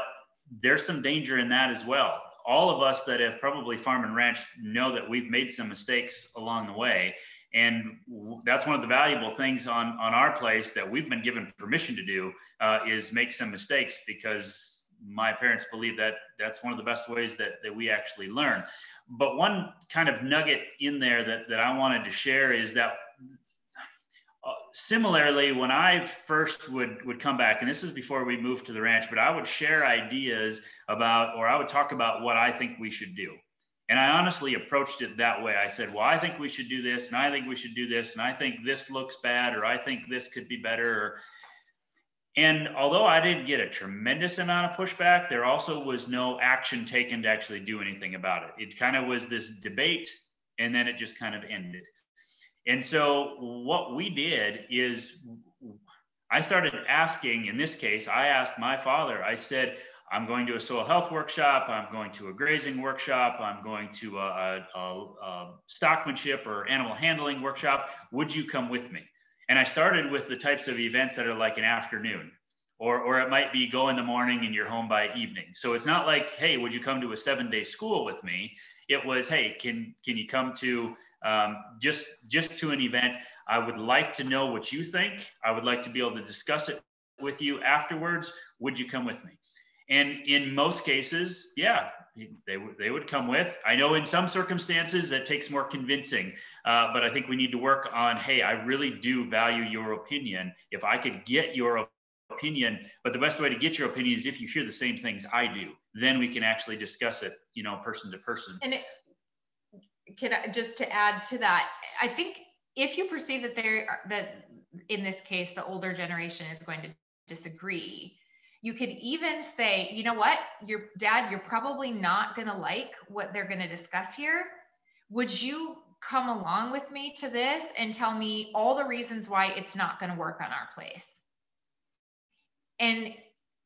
there's some danger in that as well. All of us that have probably farm and ranch know that we've made some mistakes along the way. And that's one of the valuable things on, on our place that we've been given permission to do uh, is make some mistakes because my parents believe that that's one of the best ways that, that we actually learn. But one kind of nugget in there that, that I wanted to share is that Uh, similarly, when I first would would come back, and this is before we moved to the ranch, but I would share ideas about, or I would talk about what I think we should do. And I honestly approached it that way. I said, well, I think we should do this, and I think we should do this, and I think this looks bad, or I think this could be better. Or, and although I did get a tremendous amount of pushback, there also was no action taken to actually do anything about it. It kind of was this debate, and then it just kind of ended. And so what we did is I started asking, in this case, I asked my father, I said, I'm going to a soil health workshop, I'm going to a grazing workshop, I'm going to a, a, a, stockmanship or animal handling workshop. Would you come with me? And I started with the types of events that are like an afternoon, or, or it might be go in the morning and you're home by evening. So it's not like, hey, would you come to a seven day school with me? It was, hey, can, can you come to um, just, just to an event? I would like to know what you think. I would like to be able to discuss it with you afterwards. Would you come with me? And in most cases, yeah, they, they would come with. I know in some circumstances that takes more convincing, uh, but I think we need to work on hey, I really do value your opinion. If I could get your opinion, but the best way to get your opinion is if you hear the same things I do, then we can actually discuss it, you know, person to person. And it, can I just to add to that, I think if you perceive that there that in this case the older generation is going to disagree you could even say, you know what, your dad, you're probably not going to like what they're going to discuss here. Would you come along with me to this and tell me all the reasons why it's not going to work on our place? And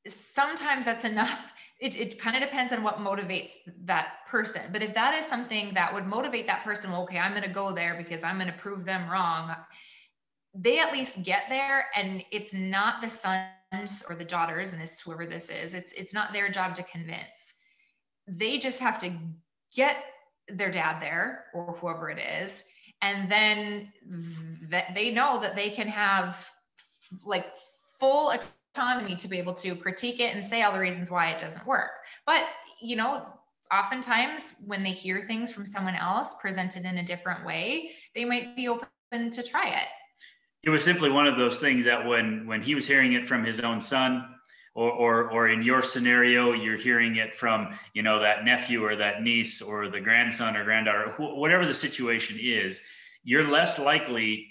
sometimes that's [laughs] enough. It, it kind of depends on what motivates that person. But if that is something that would motivate that person, well, okay, I'm going to go there because I'm going to prove them wrong they at least get there and it's not the sons or the daughters and it's whoever this is it's it's not their job to convince they just have to get their dad there or whoever it is and then that they know that they can have like full autonomy to be able to critique it and say all the reasons why it doesn't work. But you know oftentimes when they hear things from someone else presented in a different way they might be open to try it. It was simply one of those things that when when he was hearing it from his own son or, or or in your scenario you're hearing it from you know that nephew or that niece or the grandson or granddaughter wh- whatever the situation is you're less likely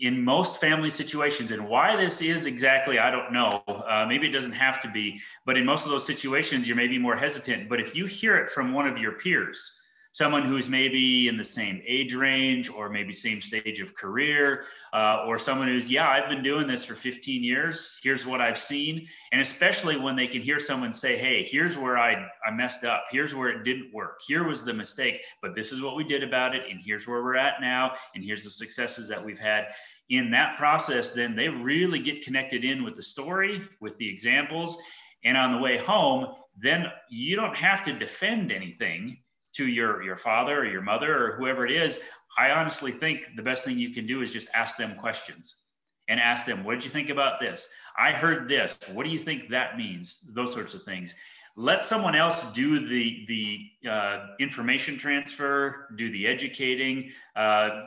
in most family situations and why this is exactly i don't know. Uh, maybe it doesn't have to be but in most of those situations you're maybe more hesitant. But if you hear it from one of your peers someone who's maybe in the same age range or maybe same stage of career uh, or someone who's yeah i've been doing this for 15 years. Here's what i've seen. And especially when they can hear someone say hey here's where i, I messed up. Here's where it didn't work. Here was the mistake but this is what we did about it and here's where we're at now and here's the successes that we've had. In that process then they really get connected in with the story with the examples and on the way home then you don't have to defend anything to your your father or your mother or whoever it is i honestly think the best thing you can do is just ask them questions and ask them what did you think about this? I heard this. What do you think that means? Those sorts of things. Let someone else do the the uh, information transfer do the educating uh,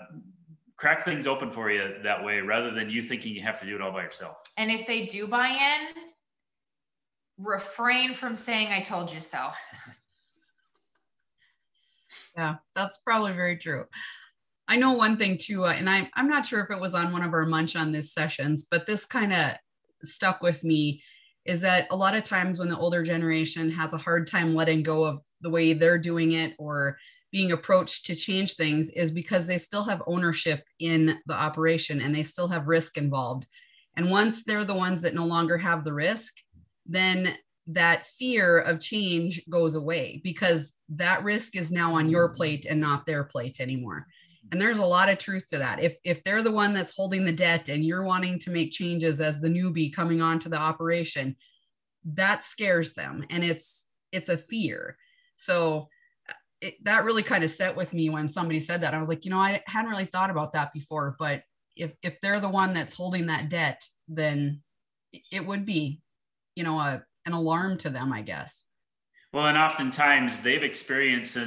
crack things open for you that way rather than you thinking you have to do it all by yourself. And if they do buy in refrain from saying i told you so [laughs] yeah, that's probably very true. I know one thing too, uh, and I'm I'm not sure if it was on one of our munch on this sessions, but this kind of stuck with me is that a lot of times when the older generation has a hard time letting go of the way they're doing it or being approached to change things is because they still have ownership in the operation and they still have risk involved. And once they're the ones that no longer have the risk, then that fear of change goes away because that risk is now on your plate and not their plate anymore. And there's a lot of truth to that. If if they're the one that's holding the debt and you're wanting to make changes as the newbie coming onto the operation that scares them and it's it's a fear. So uh, it, that really kind of set with me when somebody said that. I was like you know i hadn't really thought about that before but if if they're the one that's holding that debt then it would be you know a an alarm to them, I guess. Well, and oftentimes they've experienced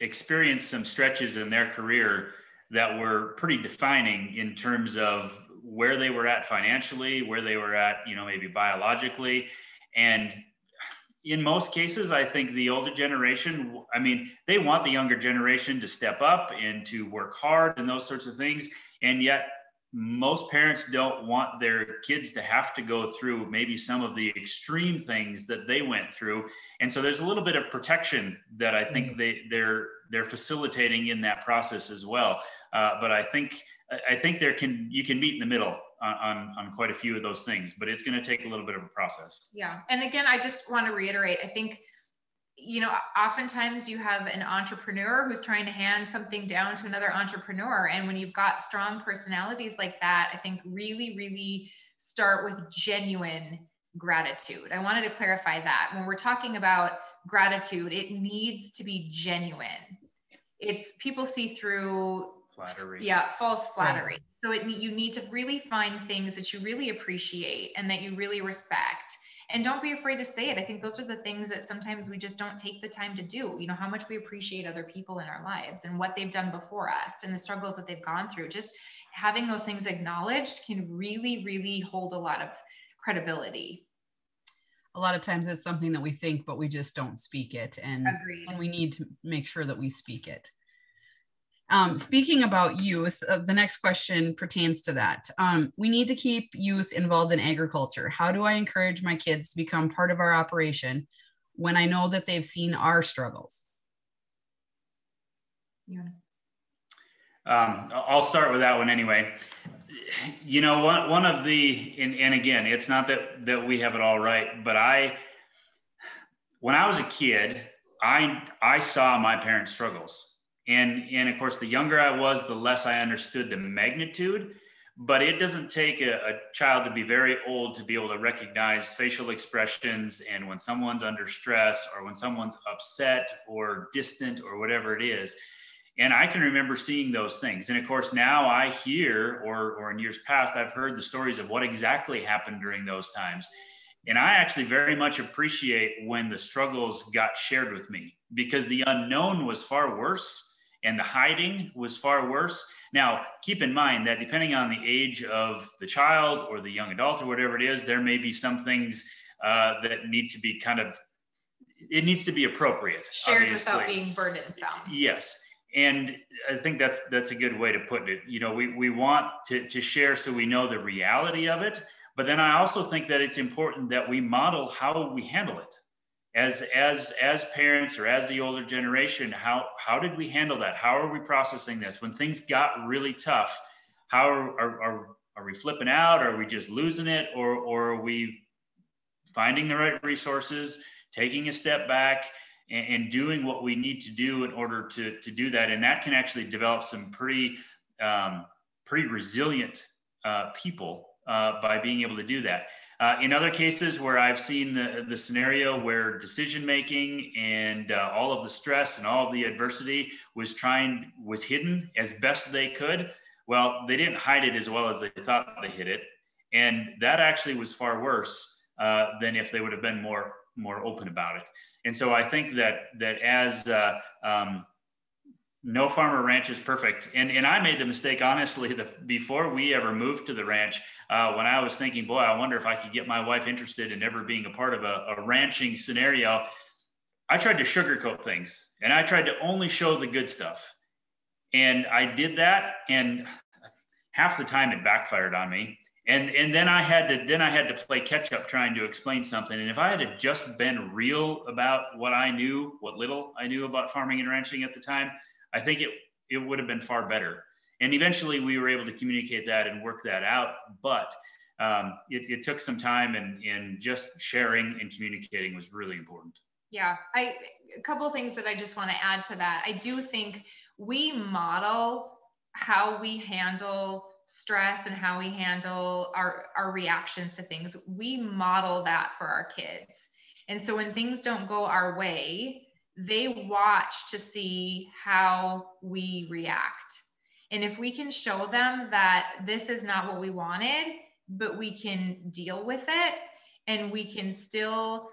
experienced some stretches in their career that were pretty defining in terms of where they were at financially, where they were at, you know, maybe biologically. And in most cases, I think the older generation, I mean, they want the younger generation to step up and to work hard and those sorts of things. And yet most parents don't want their kids to have to go through maybe some of the extreme things that they went through. And so there's a little bit of protection that i think mm. they they're they're facilitating in that process as well. Uh, but i think i think there can you can meet in the middle on, on, on quite a few of those things but it's going to take a little bit of a process. Yeah. And again i just want to reiterate i think you know, oftentimes you have an entrepreneur who's trying to hand something down to another entrepreneur. And when you've got strong personalities like that, I think really, really start with genuine gratitude. I wanted to clarify that. When we're talking about gratitude, it needs to be genuine. It's people see through flattery. Yeah, false flattery. Right. So it you need to really find things that you really appreciate and that you really respect and don't be afraid to say it. I think those are the things that sometimes we just don't take the time to do. You know how much we appreciate other people in our lives and what they've done before us and the struggles that they've gone through. Just having those things acknowledged can really really hold a lot of credibility. A lot of times it's something that we think but we just don't speak it. And, and we need to make sure that we speak it um, speaking about youth, uh, the next question pertains to that. Um, we need to keep youth involved in agriculture. How do I encourage my kids to become part of our operation when I know that they've seen our struggles? Yeah. Um, I'll start with that one anyway. You know, one, one of the, and, and again, it's not that, that we have it all right, but I, when I was a kid, I, I saw my parents' struggles and and of course the younger i was the less i understood the magnitude. But it doesn't take a, a, child to be very old to be able to recognize facial expressions. And when someone's under stress or when someone's upset or distant or whatever it is. And i can remember seeing those things. And of course now i hear or or in years past i've heard the stories of what exactly happened during those times. And i actually very much appreciate when the struggles got shared with me. Because the unknown was far worse and the hiding was far worse. Now, keep in mind that depending on the age of the child or the young adult or whatever it is, there may be some things uh, that need to be kind of, it needs to be appropriate. Shared obviously. without being burdensome. Yes. And I think that's that's a good way to put it. You know, we, we want to, to share so we know the reality of it. But then I also think that it's important that we model how we handle it as as as parents or as the older generation how how did we handle that? How are we processing this? When things got really tough how are are, are, we flipping out? Are we just losing it? Or or are we finding the right resources taking a step back and, and doing what we need to do in order to to do that? And that can actually develop some pretty um, pretty resilient uh, people uh, by being able to do that uh, in other cases where I've seen the, the scenario where decision making and uh, all of the stress and all of the adversity was trying was hidden as best they could, well, they didn't hide it as well as they thought they hid it, and that actually was far worse uh, than if they would have been more more open about it. And so I think that that as uh, um, no farmer ranch is perfect. And, and I made the mistake, honestly, the, before we ever moved to the ranch, uh, when I was thinking, boy, I wonder if I could get my wife interested in ever being a part of a, a ranching scenario. I tried to sugarcoat things and I tried to only show the good stuff. And I did that. And half the time it backfired on me. And, and then I had to then I had to play catch up trying to explain something. And if I had just been real about what I knew, what little I knew about farming and ranching at the time, I think it it would have been far better. And eventually we were able to communicate that and work that out. But um, it, it took some time and, and just sharing and communicating was really important. Yeah, I a couple of things that I just want to add to that. I do think we model how we handle stress and how we handle our, our reactions to things. We model that for our kids. And so when things don't go our way, they watch to see how we react. And if we can show them that this is not what we wanted, but we can deal with it and we can still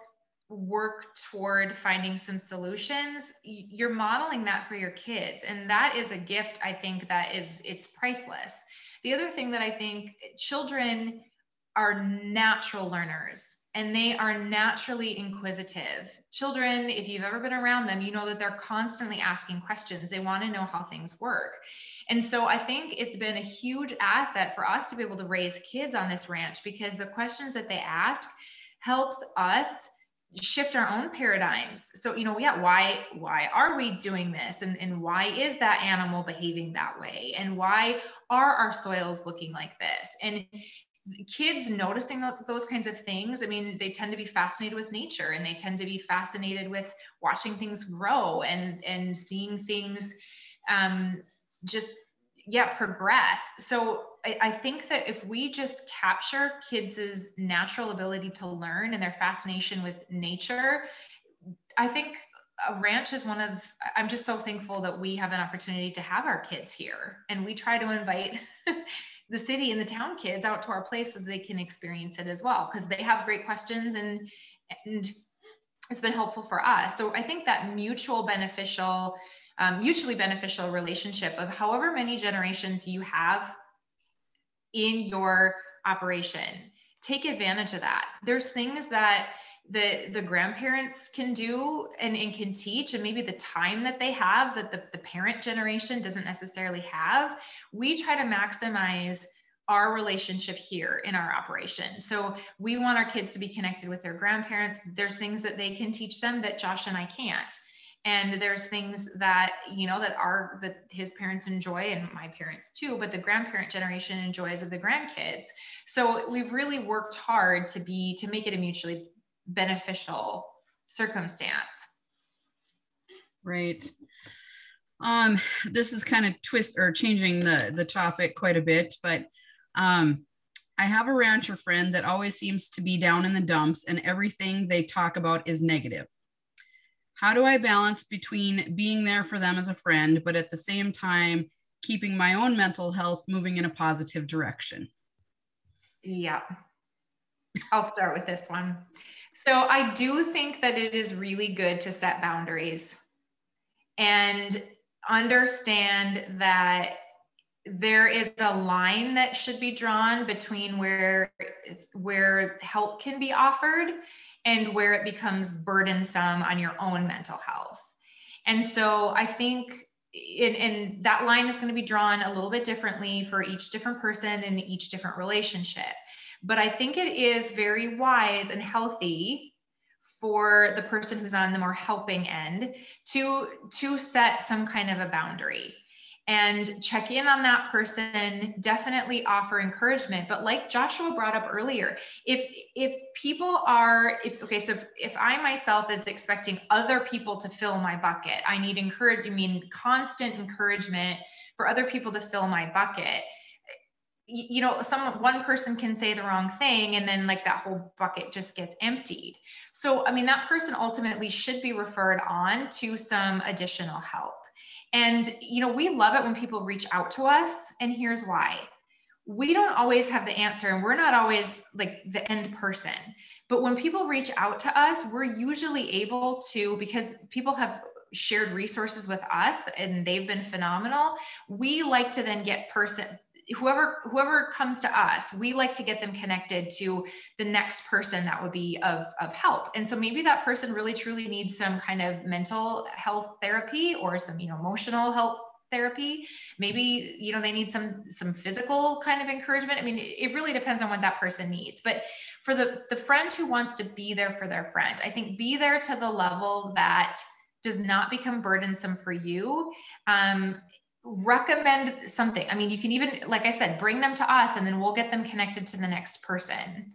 work toward finding some solutions you're modeling that for your kids. And that is a gift i think that is it's priceless. The other thing that i think children are natural learners and they are naturally inquisitive. Children, if you've ever been around them, you know that they're constantly asking questions. They want to know how things work. And so I think it's been a huge asset for us to be able to raise kids on this ranch because the questions that they ask helps us shift our own paradigms so you know yeah why why are we doing this and, and why is that animal behaving that way and why are our soils looking like this and kids noticing those kinds of things i mean they tend to be fascinated with nature and they tend to be fascinated with watching things grow and and seeing things um, just yeah progress. So I, I think that if we just capture kids' natural ability to learn and their fascination with nature i think a ranch is one of i'm just so thankful that we have an opportunity to have our kids here and we try to invite [laughs] the city and the town kids out to our place so they can experience it as well because they have great questions and and it's been helpful for us. So i think that mutual beneficial um, mutually beneficial relationship of however many generations you have in your operation take advantage of that. There's things that the the grandparents can do and, and can teach and maybe the time that they have that the, the parent generation doesn't necessarily have we try to maximize our relationship here in our operation. So we want our kids to be connected with their grandparents. There's things that they can teach them that josh and i can't. And there's things that you know that are that his parents enjoy and my parents too but the grandparent generation enjoys of the grandkids. So we've really worked hard to be to make it a mutually beneficial circumstance. Right. Um, this is kind of twist or changing the the topic quite a bit, but um, I have a rancher friend that always seems to be down in the dumps, and everything they talk about is negative. How do I balance between being there for them as a friend, but at the same time keeping my own mental health moving in a positive direction? Yeah, I'll start with this one. So I do think that it is really good to set boundaries and understand that there is a line that should be drawn between where where help can be offered and where it becomes burdensome on your own mental health. And so I think and, and that line is going to be drawn a little bit differently for each different person and each different relationship. But I think it is very wise and healthy for the person who's on the more helping end to to set some kind of a boundary and check in on that person definitely offer encouragement. But like joshua brought up earlier if if people are if okay so if, if i myself is expecting other people to fill my bucket i need encourage i mean constant encouragement for other people to fill my bucket you know some one person can say the wrong thing and then like that whole bucket just gets emptied. So i mean that person ultimately should be referred on to some additional help. And you know we love it when people reach out to us and here's why. We don't always have the answer and we're not always like the end person. But when people reach out to us we're usually able to because people have shared resources with us and they've been phenomenal we like to then get person whoever whoever comes to us we like to get them connected to the next person that would be of of help. And so maybe that person really truly needs some kind of mental health therapy or some you know emotional health therapy. Maybe you know they need some some physical kind of encouragement. I mean it really depends on what that person needs. But for the the friend who wants to be there for their friend i think be there to the level that does not become burdensome for you. Um, recommend something. I mean, you can even, like I said, bring them to us and then we'll get them connected to the next person.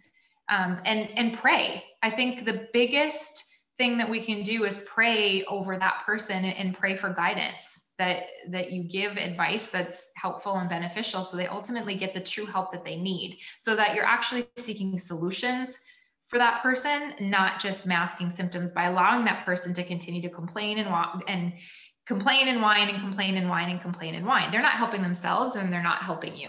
Um, and and pray. I think the biggest thing that we can do is pray over that person and pray for guidance that that you give advice that's helpful and beneficial so they ultimately get the true help that they need so that you're actually seeking solutions for that person not just masking symptoms by allowing that person to continue to complain and walk and complain and whine and complain and whine and complain and whine. They're not helping themselves and they're not helping you.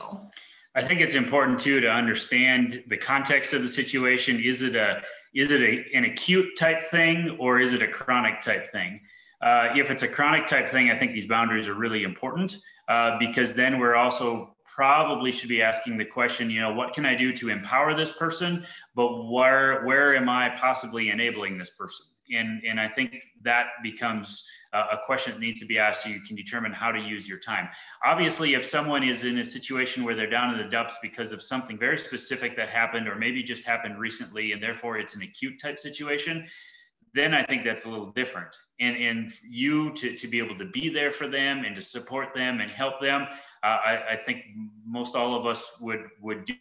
I think it's important too to understand the context of the situation. Is it a is it a, an acute type thing or is it a chronic type thing? Uh, if it's a chronic type thing, I think these boundaries are really important uh, because then we're also probably should be asking the question, you know, what can I do to empower this person? But where where am I possibly enabling this person? And and I think that becomes a, question that needs to be asked so you can determine how to use your time. Obviously, if someone is in a situation where they're down in the dumps because of something very specific that happened or maybe just happened recently and therefore it's an acute type situation, then I think that's a little different. And and you to, to be able to be there for them and to support them and help them, uh, I, I think most all of us would would do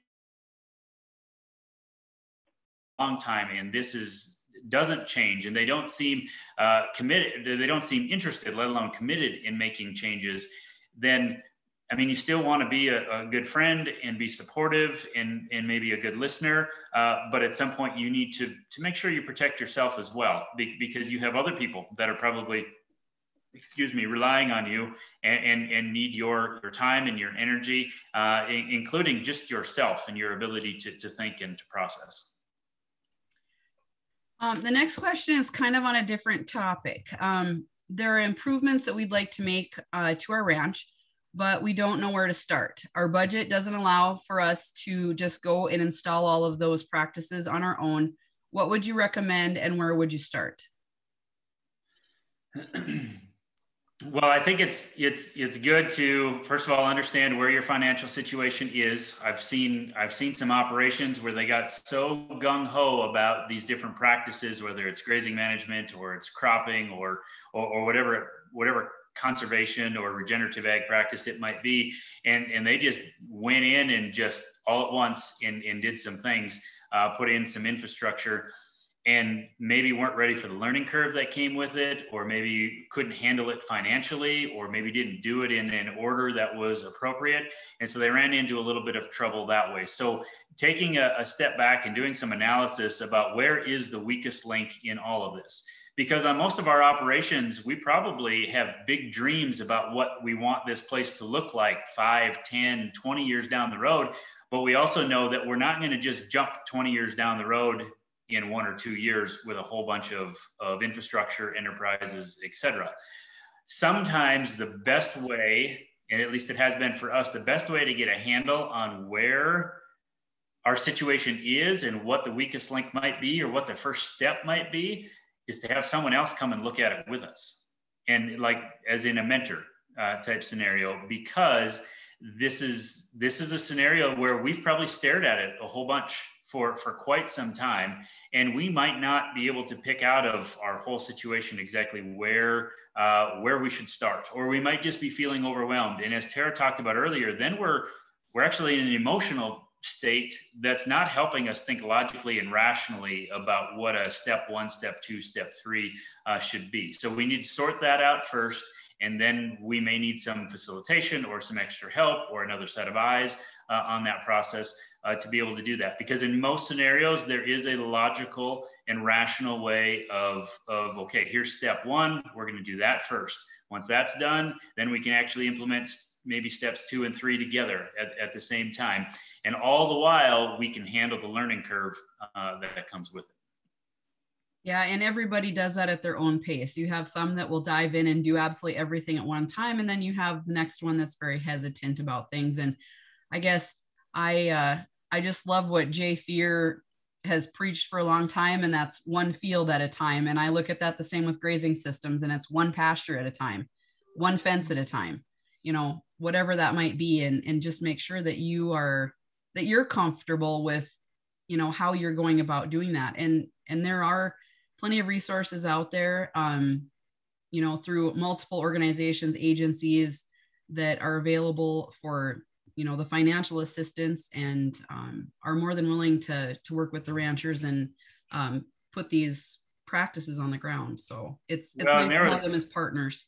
long time and this is doesn't change and they don't seem uh, committed they don't seem interested let alone committed in making changes then I mean, you still want to be a, a, good friend and be supportive and, and maybe a good listener, uh, but at some point you need to to make sure you protect yourself as well, be, because you have other people that are probably, excuse me, relying on you and and, and need your your time and your energy, uh, in, including just yourself and your ability to to think and to process. Um, the next question is kind of on a different topic. Um, there are improvements that we'd like to make uh, to our ranch but we don't know where to start. Our budget doesn't allow for us to just go and install all of those practices on our own. What would you recommend and where would you start? [clears throat] well, I think it's it's it's good to first of all understand where your financial situation is. I've seen I've seen some operations where they got so gung ho about these different practices, whether it's grazing management or it's cropping or or, or whatever whatever conservation or regenerative ag practice it might be and and they just went in and just all at once and, and did some things uh, put in some infrastructure and maybe weren't ready for the learning curve that came with it or maybe couldn't handle it financially or maybe didn't do it in an order that was appropriate. And so they ran into a little bit of trouble that way. So taking a, a step back and doing some analysis about where is the weakest link in all of this? Because on most of our operations we probably have big dreams about what we want this place to look like 5 10 20 years down the road. But we also know that we're not going to just jump 20 years down the road in one or two years with a whole bunch of, of infrastructure enterprises et cetera. sometimes the best way and at least it has been for us the best way to get a handle on where our situation is and what the weakest link might be or what the first step might be is to have someone else come and look at it with us and like as in a mentor uh, type scenario because this is this is a scenario where we've probably stared at it a whole bunch for for quite some time. And we might not be able to pick out of our whole situation exactly where uh, where we should start. Or we might just be feeling overwhelmed. And as tara talked about earlier then we're we're actually in an emotional state that's not helping us think logically and rationally about what a step one, step two, step three uh, should be. So we need to sort that out first, and then we may need some facilitation or some extra help or another set of eyes uh, on that process uh, to be able to do that. Because in most scenarios, there is a logical and rational way of, of okay, here's step one, we're going to do that first. Once that's done, then we can actually implement maybe steps two and three together at, at the same time. And all the while, we can handle the learning curve uh, that comes with it. Yeah, and everybody does that at their own pace. You have some that will dive in and do absolutely everything at one time, and then you have the next one that's very hesitant about things. And I guess I uh, I just love what Jay Fuhrer has preached for a long time, and that's one field at a time. And I look at that the same with grazing systems, and it's one pasture at a time, one fence at a time. You know, whatever that might be and and just make sure that you are that you're comfortable with you know how you're going about doing that and and there are plenty of resources out there um you know through multiple organizations agencies that are available for you know the financial assistance and um, are more than willing to to work with the ranchers and um, put these practices on the ground so it's it's well, nice to have them as partners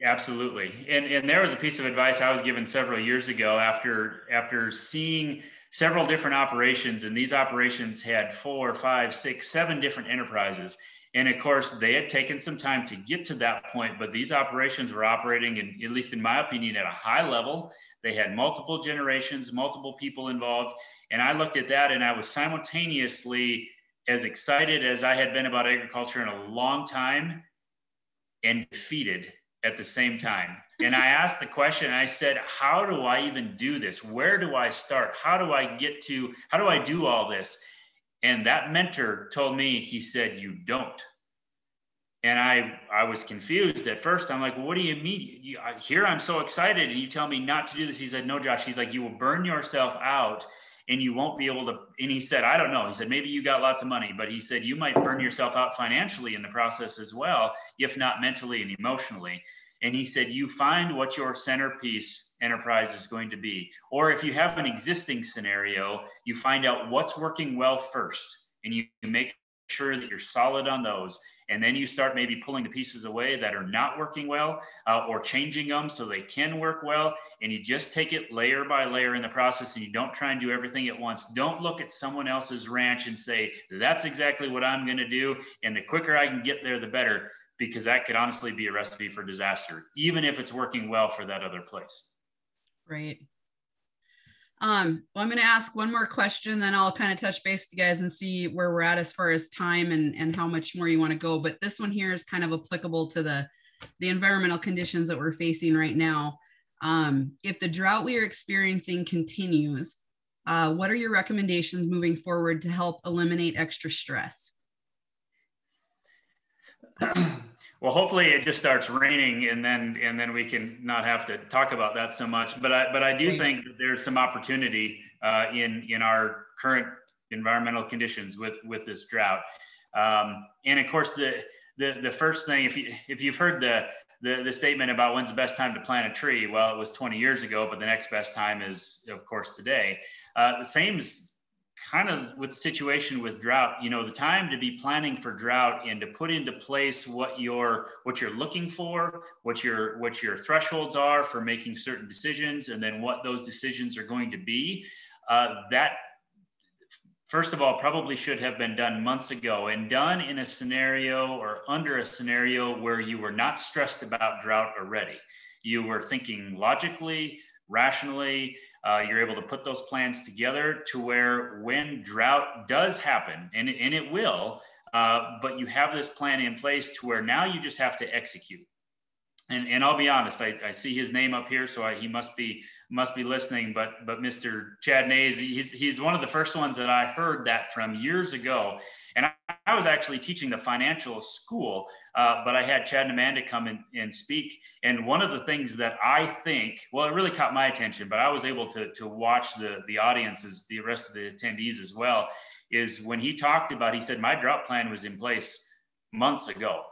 Absolutely. And, and there was a piece of advice I was given several years ago after after seeing several different operations, and these operations had four, five, six, seven different enterprises. And of course, they had taken some time to get to that point, but these operations were operating, in, at least in my opinion, at a high level. They had multiple generations, multiple people involved. And I looked at that and I was simultaneously as excited as I had been about agriculture in a long time and defeated at the same time. And I asked the question, I said, How do I even do this? Where do I start? How do I get to, how do I do all this? And that mentor told me, he said, You don't. And I, I was confused at first. I'm like, what do you mean? You, here I'm so excited, and you tell me not to do this. He said, no, Josh. He's like, you will burn yourself out and you won't be able to. And he said, I don't know. He said, maybe you got lots of money, but he said, you might burn yourself out financially in the process as well, if not mentally and emotionally. And he said, you find what your centerpiece enterprise is going to be. Or if you have an existing scenario, you find out what's working well first and you make sure that you're solid on those. And then you start maybe pulling the pieces away that are not working well uh, or changing them so they can work well. And you just take it layer by layer in the process and you don't try and do everything at once. Don't look at someone else's ranch and say that's exactly what i'm going to do. And the quicker i can get there the better because that could honestly be a recipe for disaster even if it's working well for that other place. Right um, well, I'm going to ask one more question, then I'll kind of touch base with you guys and see where we're at as far as time and, and how much more you want to go. But this one here is kind of applicable to the, the environmental conditions that we're facing right now. Um, if the drought we are experiencing continues, uh, what are your recommendations moving forward to help eliminate extra stress? [clears throat] Well, hopefully it just starts raining and then and then we can not have to talk about that so much. But I but I do think that there's some opportunity uh, in in our current environmental conditions with with this drought. Um, and of course, the the the first thing, if you if you've heard the the, the statement about when's the best time to plant a tree, well, it was 20 years ago, but the next best time is, of course, today. Uh, the same kind of with the situation with drought you know the time to be planning for drought and to put into place what you're what you're looking for what your what your thresholds are for making certain decisions and then what those decisions are going to be uh, that first of all probably should have been done months ago and done in a scenario or under a scenario where you were not stressed about drought already. You were thinking logically rationally uh, you're able to put those plans together to where when drought does happen, and, and it will, uh, but you have this plan in place to where now you just have to execute. And, and I'll be honest, I, I see his name up here, so I, he must be must be listening. But but Mr. Chad Nays, he's he's one of the first ones that I heard that from years ago. I was actually teaching the financial school, uh, but I had Chad and Amanda come in and speak. And one of the things that I think, well, it really caught my attention, but I was able to, to watch the, the audiences, the rest of the attendees as well, is when he talked about, he said, my drought plan was in place months ago.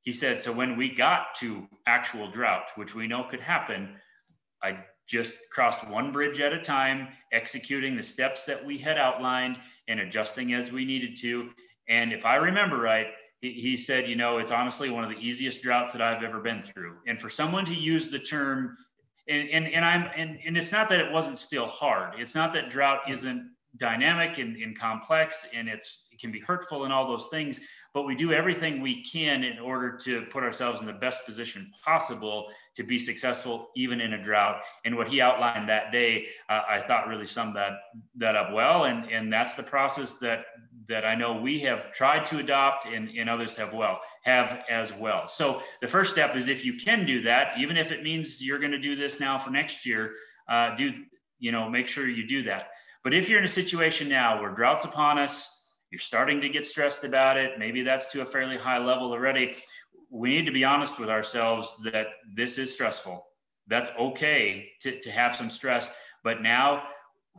He said, so when we got to actual drought, which we know could happen, I just crossed one bridge at a time, executing the steps that we had outlined and adjusting as we needed to. And if I remember right, he, said, you know, it's honestly one of the easiest droughts that I've ever been through. And for someone to use the term, and, and, and I'm, and, and it's not that it wasn't still hard. It's not that drought isn't dynamic and, and complex and it's, it can be hurtful and all those things, but we do everything we can in order to put ourselves in the best position possible to be successful even in a drought and what he outlined that day uh, i thought really summed that that up well and and that's the process that that i know we have tried to adopt and, and others have well have as well so the first step is if you can do that even if it means you're going to do this now for next year uh, do you know make sure you do that but if you're in a situation now where drought's upon us you're starting to get stressed about it. Maybe that's to a fairly high level already. We need to be honest with ourselves that this is stressful. That's okay to, to have some stress. But now,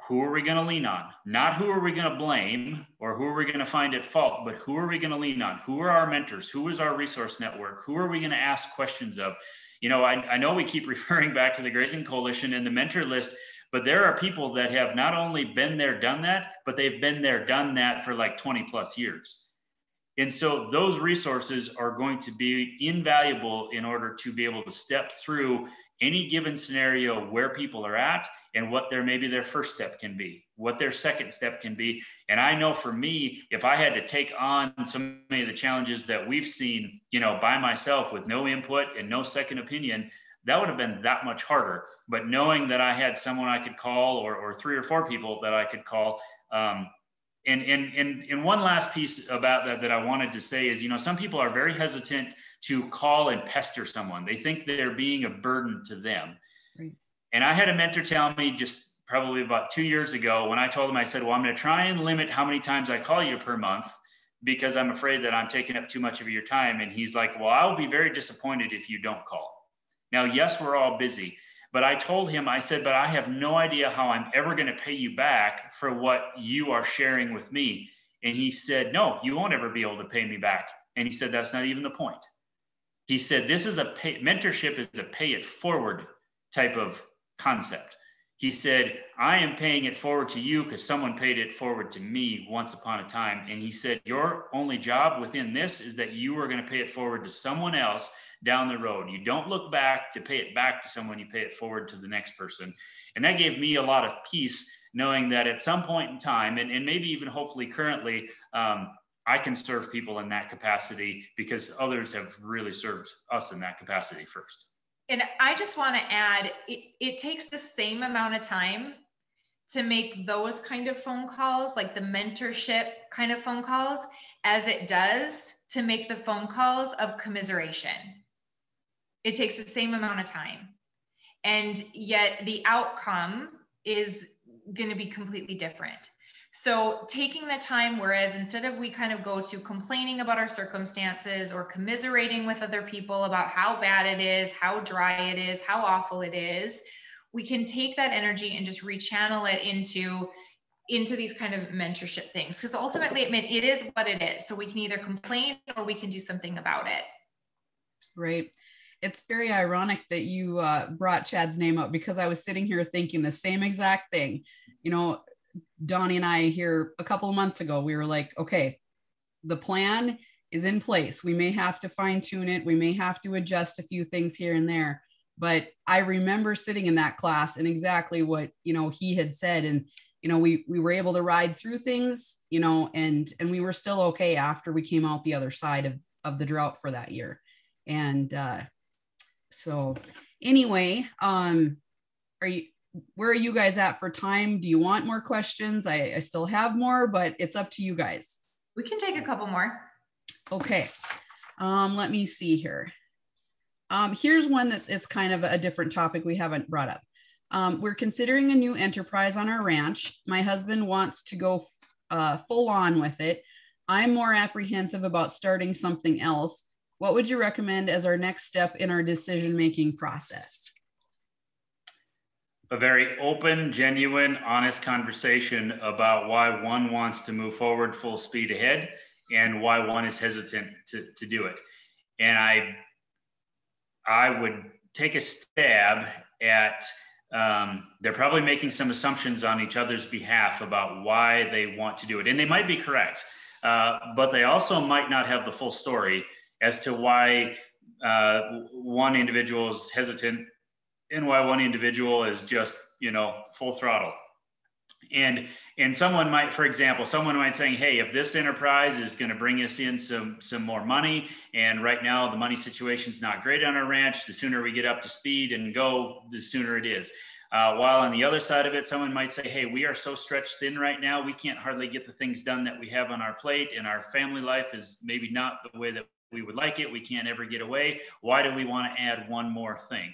who are we going to lean on? Not who are we going to blame or who are we going to find at fault, but who are we going to lean on? Who are our mentors? Who is our resource network? Who are we going to ask questions of? You know, I, I know we keep [laughs] referring back to the Grazing Coalition and the mentor list, but there are people that have not only been there, done that, but they've been there, done that for like 20 plus years. And so those resources are going to be invaluable in order to be able to step through any given scenario where people are at and what their maybe their first step can be, what their second step can be. And I know for me, if I had to take on so many of the challenges that we've seen, you know, by myself with no input and no second opinion, that would have been that much harder. But knowing that I had someone I could call or, or three or four people that I could call. Um, and, and, and, and one last piece about that that I wanted to say is, you know, some people are very hesitant to call and pester someone. They think they're being a burden to them. Right. And I had a mentor tell me just probably about two years ago when I told him, I said, well, I'm going to try and limit how many times I call you per month because I'm afraid that I'm taking up too much of your time. And he's like, well, I'll be very disappointed if you don't call. Now, yes, we're all busy, but I told him, I said, but I have no idea how I'm ever going to pay you back for what you are sharing with me. And he said, no, you won't ever be able to pay me back. And he said, that's not even the point. He said, this is a pay, mentorship is a pay it forward type of concept. he said, I am paying it forward to you because someone paid it forward to me once upon a time. And he said, Your only job within this is that you are going to pay it forward to someone else down the road. You don't look back to pay it back to someone, you pay it forward to the next person. And that gave me a lot of peace knowing that at some point in time, and, and maybe even hopefully currently, um, I can serve people in that capacity because others have really served us in that capacity first. And I just want to add it, it takes the same amount of time to make those kind of phone calls, like the mentorship kind of phone calls, as it does to make the phone calls of commiseration. It takes the same amount of time. And yet the outcome is going to be completely different. So taking the time, whereas instead of we kind of go to complaining about our circumstances or commiserating with other people about how bad it is, how dry it is, how awful it is, we can take that energy and just rechannel it into into these kind of mentorship things because ultimately it, is what it is so we can either complain or we can do something about it right it's very ironic that you uh, brought chad's name up because i was sitting here thinking the same exact thing you know Donnie and I here a couple of months ago, we were like, okay, the plan is in place. We may have to fine tune it. We may have to adjust a few things here and there. But I remember sitting in that class and exactly what, you know, he had said. And, you know, we, we were able to ride through things, you know, and, and we were still okay after we came out the other side of, of the drought for that year. And, uh, so anyway, um, are you, where are you guys at for time? Do you want more questions? I, I still have more, but it's up to you guys. We can take a couple more. Okay. Um, let me see here. Um, here's one that it's kind of a different topic we haven't brought up. Um, we're considering a new enterprise on our ranch. My husband wants to go uh, full on with it. I'm more apprehensive about starting something else. What would you recommend as our next step in our decision making process? a very open, genuine, honest conversation about why one wants to move forward full speed ahead and why one is hesitant to, to do it. And I, I would take a stab at um, they're probably making some assumptions on each other's behalf about why they want to do it. And they might be correct, uh, but they also might not have the full story as to why uh, one individual is hesitant and why one individual is just you know full throttle. And and someone might for example someone might say hey if this enterprise is going to bring us in some some more money and right now the money situation is not great on our ranch the sooner we get up to speed and go the sooner it is. Uh, while on the other side of it someone might say hey we are so stretched thin right now we can't hardly get the things done that we have on our plate and our family life is maybe not the way that we would like it we can't ever get away why do we want to add one more thing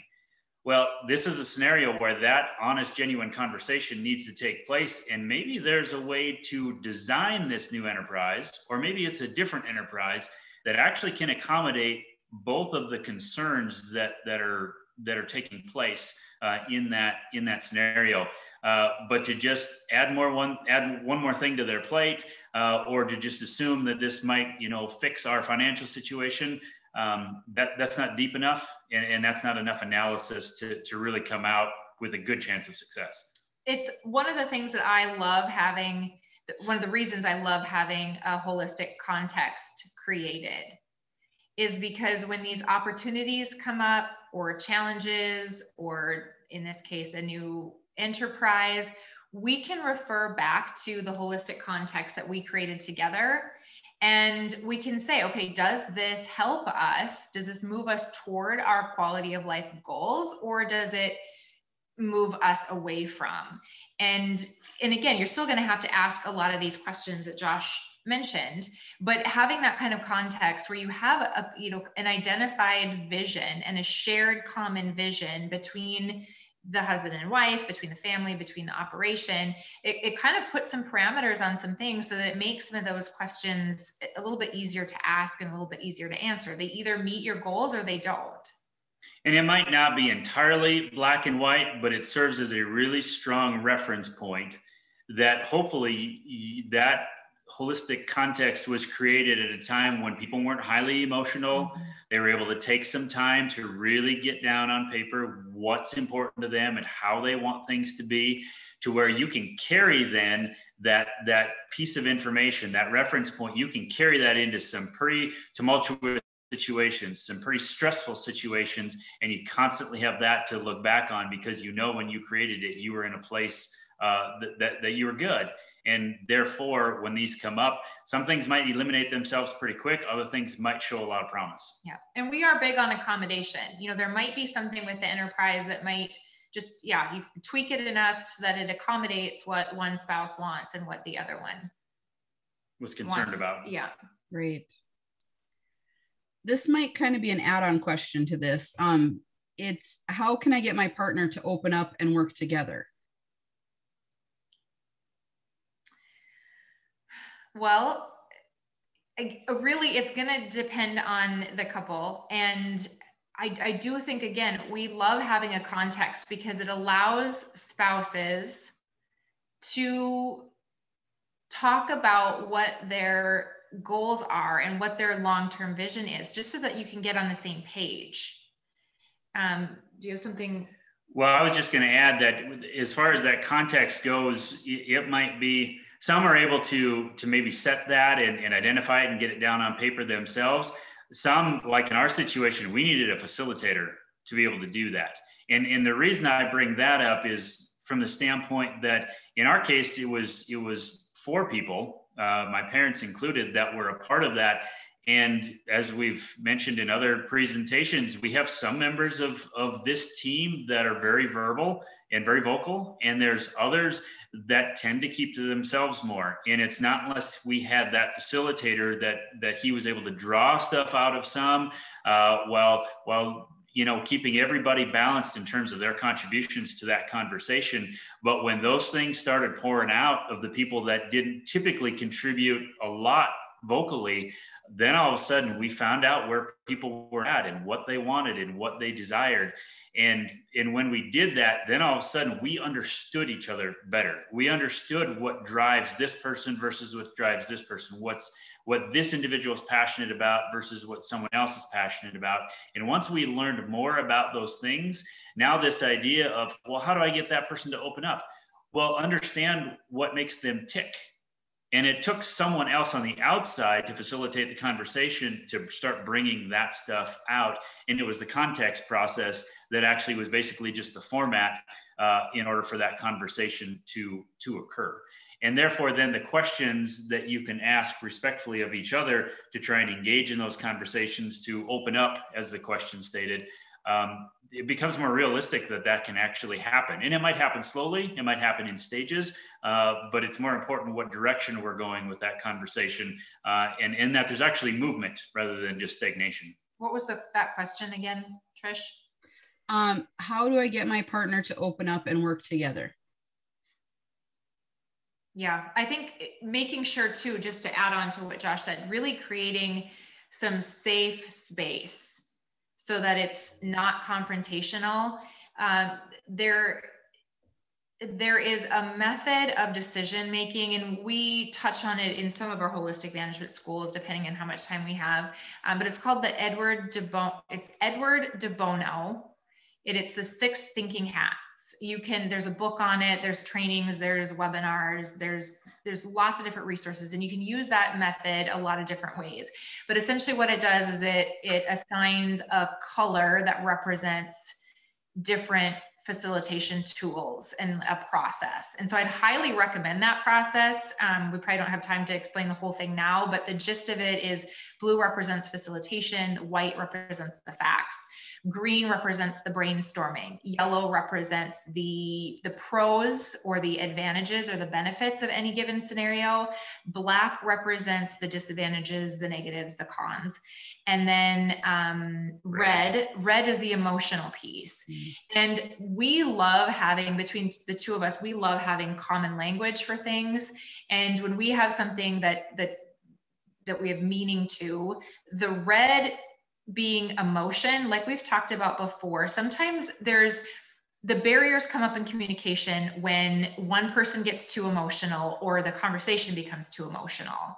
well, this is a scenario where that honest, genuine conversation needs to take place. And maybe there's a way to design this new enterprise, or maybe it's a different enterprise that actually can accommodate both of the concerns that, that are that are taking place uh, in that in that scenario. Uh, but to just add more one add one more thing to their plate, uh, or to just assume that this might you know fix our financial situation, um, that that's not deep enough and, and that's not enough analysis to, to really come out with a good chance of success. It's one of the things that i love having one of the reasons i love having a holistic context created is because when these opportunities come up or challenges or in this case a new enterprise we can refer back to the holistic context that we created together and we can say, okay, does this help us? Does this move us toward our quality of life goals or does it move us away from? And and again, you're still going to have to ask a lot of these questions that Josh mentioned, but having that kind of context where you have a you know an identified vision and a shared common vision between the husband and wife, between the family, between the operation, it, it kind of puts some parameters on some things so that it makes some of those questions a little bit easier to ask and a little bit easier to answer. They either meet your goals or they don't. And it might not be entirely black and white, but it serves as a really strong reference point that hopefully that holistic context was created at a time when people weren't highly emotional. Mm-hmm. They were able to take some time to really get down on paper what's important to them and how they want things to be, to where you can carry then that that piece of information, that reference point, you can carry that into some pretty tumultuous situations, some pretty stressful situations, and you constantly have that to look back on because you know when you created it, you were in a place uh, that, that, that you were good. And therefore, when these come up, some things might eliminate themselves pretty quick. Other things might show a lot of promise. Yeah. And we are big on accommodation. You know, there might be something with the enterprise that might just, yeah, you tweak it enough so that it accommodates what one spouse wants and what the other one was concerned wants. about. Yeah. Great. This might kind of be an add on question to this. Um, it's how can I get my partner to open up and work together? Well, really, it's going to depend on the couple. And I, I do think, again, we love having a context because it allows spouses to talk about what their goals are and what their long-term vision is just so that you can get on the same page um, do you have something well i was just going to add that as far as that context goes it might be some are able to to maybe set that and, and identify it and get it down on paper themselves. Some like in our situation we needed a facilitator to be able to do that. And and the reason i bring that up is from the standpoint that in our case it was it was four people uh, my parents included that were a part of that. And as we've mentioned in other presentations, we have some members of, of this team that are very verbal and very vocal, and there's others that tend to keep to themselves more. And it's not unless we had that facilitator that that he was able to draw stuff out of some, uh, while while you know keeping everybody balanced in terms of their contributions to that conversation. But when those things started pouring out of the people that didn't typically contribute a lot vocally, then all of a sudden we found out where people were at and what they wanted and what they desired. And, and when we did that, then all of a sudden we understood each other better. We understood what drives this person versus what drives this person, what's what this individual is passionate about versus what someone else is passionate about. And once we learned more about those things, now this idea of, well, how do I get that person to open up? Well, understand what makes them tick and it took someone else on the outside to facilitate the conversation to start bringing that stuff out. And it was the context process that actually was basically just the format uh, in order for that conversation to, to occur. And therefore, then the questions that you can ask respectfully of each other to try and engage in those conversations to open up, as the question stated, um, it becomes more realistic that that can actually happen. And it might happen slowly, it might happen in stages, uh, but it's more important what direction we're going with that conversation uh, and, and that there's actually movement rather than just stagnation. What was the, that question again, Trish? Um, how do I get my partner to open up and work together? Yeah, I think making sure too, just to add on to what Josh said, really creating some safe space so that it's not confrontational. Um, there, there is a method of decision making, and we touch on it in some of our holistic management schools, depending on how much time we have. Um, but it's called the Edward de Bono. It's Edward de Bono. It, it's the six thinking hat you can there's a book on it there's trainings there's webinars there's there's lots of different resources and you can use that method a lot of different ways. But essentially what it does is it it assigns a color that represents different facilitation tools and a process. And so i'd highly recommend that process. Um, we probably don't have time to explain the whole thing now but the gist of it is blue represents facilitation white represents the facts Green represents the brainstorming. Yellow represents the, the pros or the advantages or the benefits of any given scenario. Black represents the disadvantages, the negatives, the cons. And then um, red, red is the emotional piece. Mm. And we love having, between the two of us, we love having common language for things. And when we have something that, that that we have meaning to. The red being emotion, like we've talked about before, sometimes there's the barriers come up in communication when one person gets too emotional or the conversation becomes too emotional.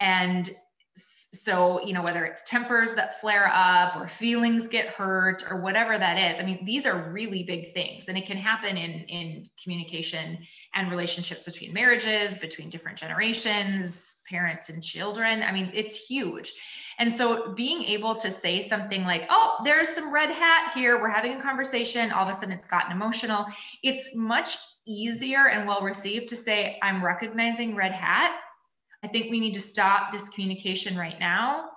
And so, you know, whether it's tempers that flare up or feelings get hurt or whatever that is, I mean, these are really big things and it can happen in, in communication and relationships between marriages, between different generations, parents and children. I mean, it's huge. And so being able to say something like, oh, there's some red hat here, we're having a conversation, all of a sudden it's gotten emotional. It's much easier and well received to say, I'm recognizing red hat. I think we need to stop this communication right now.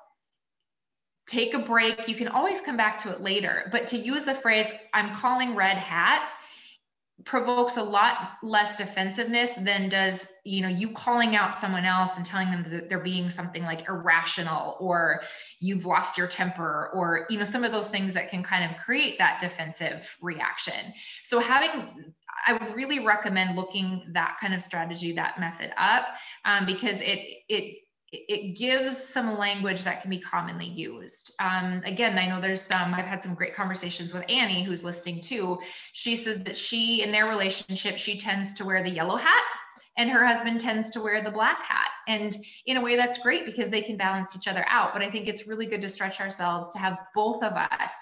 Take a break. You can always come back to it later. But to use the phrase, I'm calling red hat, provokes a lot less defensiveness than does you know you calling out someone else and telling them that they're being something like irrational or you've lost your temper or you know some of those things that can kind of create that defensive reaction. So having i would really recommend looking that kind of strategy that method up um, because it it it gives some language that can be commonly used. Um, again, I know there's some, I've had some great conversations with Annie, who's listening too. She says that she, in their relationship, she tends to wear the yellow hat and her husband tends to wear the black hat. And in a way, that's great because they can balance each other out. But I think it's really good to stretch ourselves to have both of us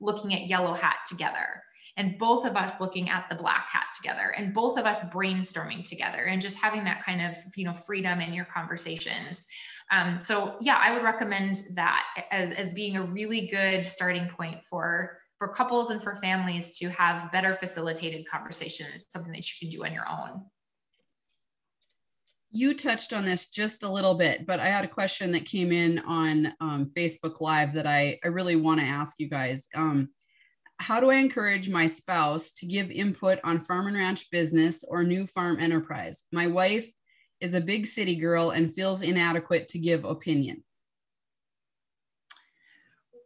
looking at yellow hat together and both of us looking at the black hat together and both of us brainstorming together and just having that kind of you know freedom in your conversations um, so yeah i would recommend that as, as being a really good starting point for for couples and for families to have better facilitated conversations something that you can do on your own you touched on this just a little bit, but I had a question that came in on um, Facebook Live that I, I really want to ask you guys. Um, how do I encourage my spouse to give input on farm and ranch business or new farm enterprise? My wife is a big city girl and feels inadequate to give opinion.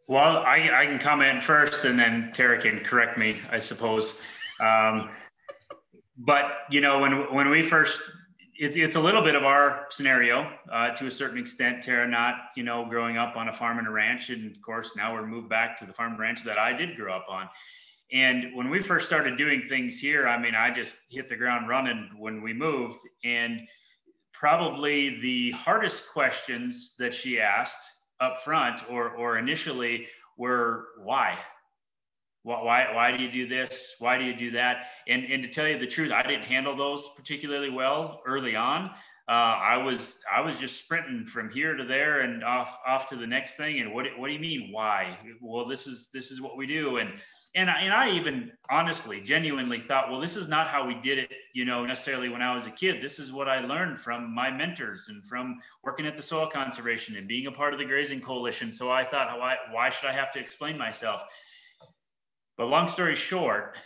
Well, I, I can comment first and then Tara can correct me, I suppose. Um, [laughs] but, you know, when, when we first it's, it's a little bit of our scenario uh, to a certain extent. Tara, not you know, growing up on a farm and a ranch, and of course now we're moved back to the farm and ranch that I did grow up on. And when we first started doing things here, I mean, I just hit the ground running when we moved. And probably the hardest questions that she asked up front or or initially were why why, why do you do this? Why do you do that? And, and to tell you the truth, I didn't handle those particularly well early on. Uh, I was I was just sprinting from here to there and off off to the next thing. And what what do you mean why? Well, this is this is what we do. And and I, and I even honestly, genuinely thought, well, this is not how we did it, you know, necessarily when I was a kid. This is what I learned from my mentors and from working at the soil conservation and being a part of the grazing coalition. So I thought, why why should I have to explain myself? But long story short,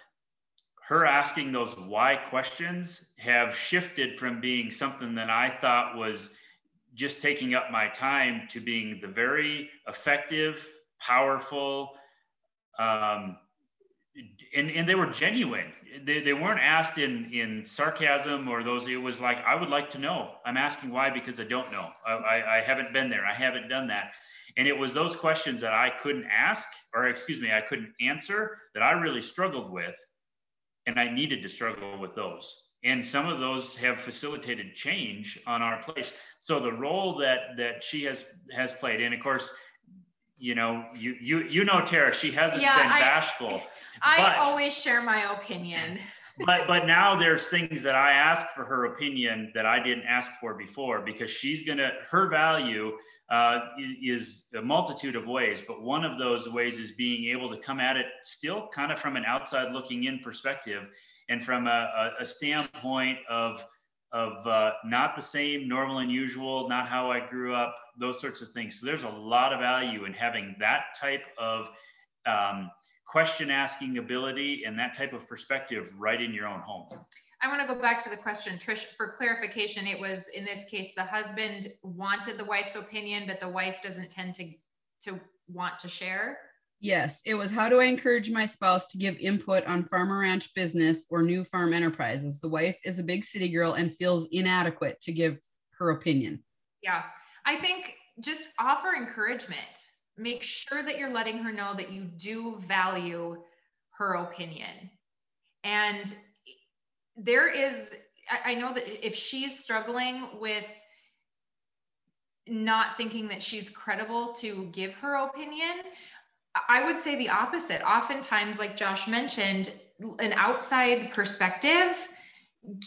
her asking those why questions have shifted from being something that I thought was just taking up my time to being the very effective, powerful, um, and, and they were genuine. They, they weren't asked in, in sarcasm or those, it was like, I would like to know. I'm asking why because I don't know. I, I, I haven't been there. I haven't done that. And it was those questions that I couldn't ask, or excuse me, I couldn't answer that I really struggled with. And I needed to struggle with those. And some of those have facilitated change on our place. So the role that that she has has played, and of course, you know, you you you know Tara, she hasn't yeah, been bashful. I, I always share my opinion. But but now there's things that I ask for her opinion that I didn't ask for before because she's gonna her value uh, is a multitude of ways, but one of those ways is being able to come at it still kind of from an outside looking in perspective and from a, a, a standpoint of of uh, not the same, normal and usual, not how I grew up, those sorts of things. So there's a lot of value in having that type of um, question asking ability and that type of perspective right in your own home. I want to go back to the question, Trish, for clarification, it was in this case, the husband wanted the wife's opinion, but the wife doesn't tend to, to want to share. Yes, it was how do I encourage my spouse to give input on farm or ranch business or new farm enterprises? The wife is a big city girl and feels inadequate to give her opinion. Yeah, I think just offer encouragement. Make sure that you're letting her know that you do value her opinion And there is, I, know that if she's struggling with not thinking that she's credible to give her opinion, I would say the opposite. Oftentimes, like Josh mentioned, an outside perspective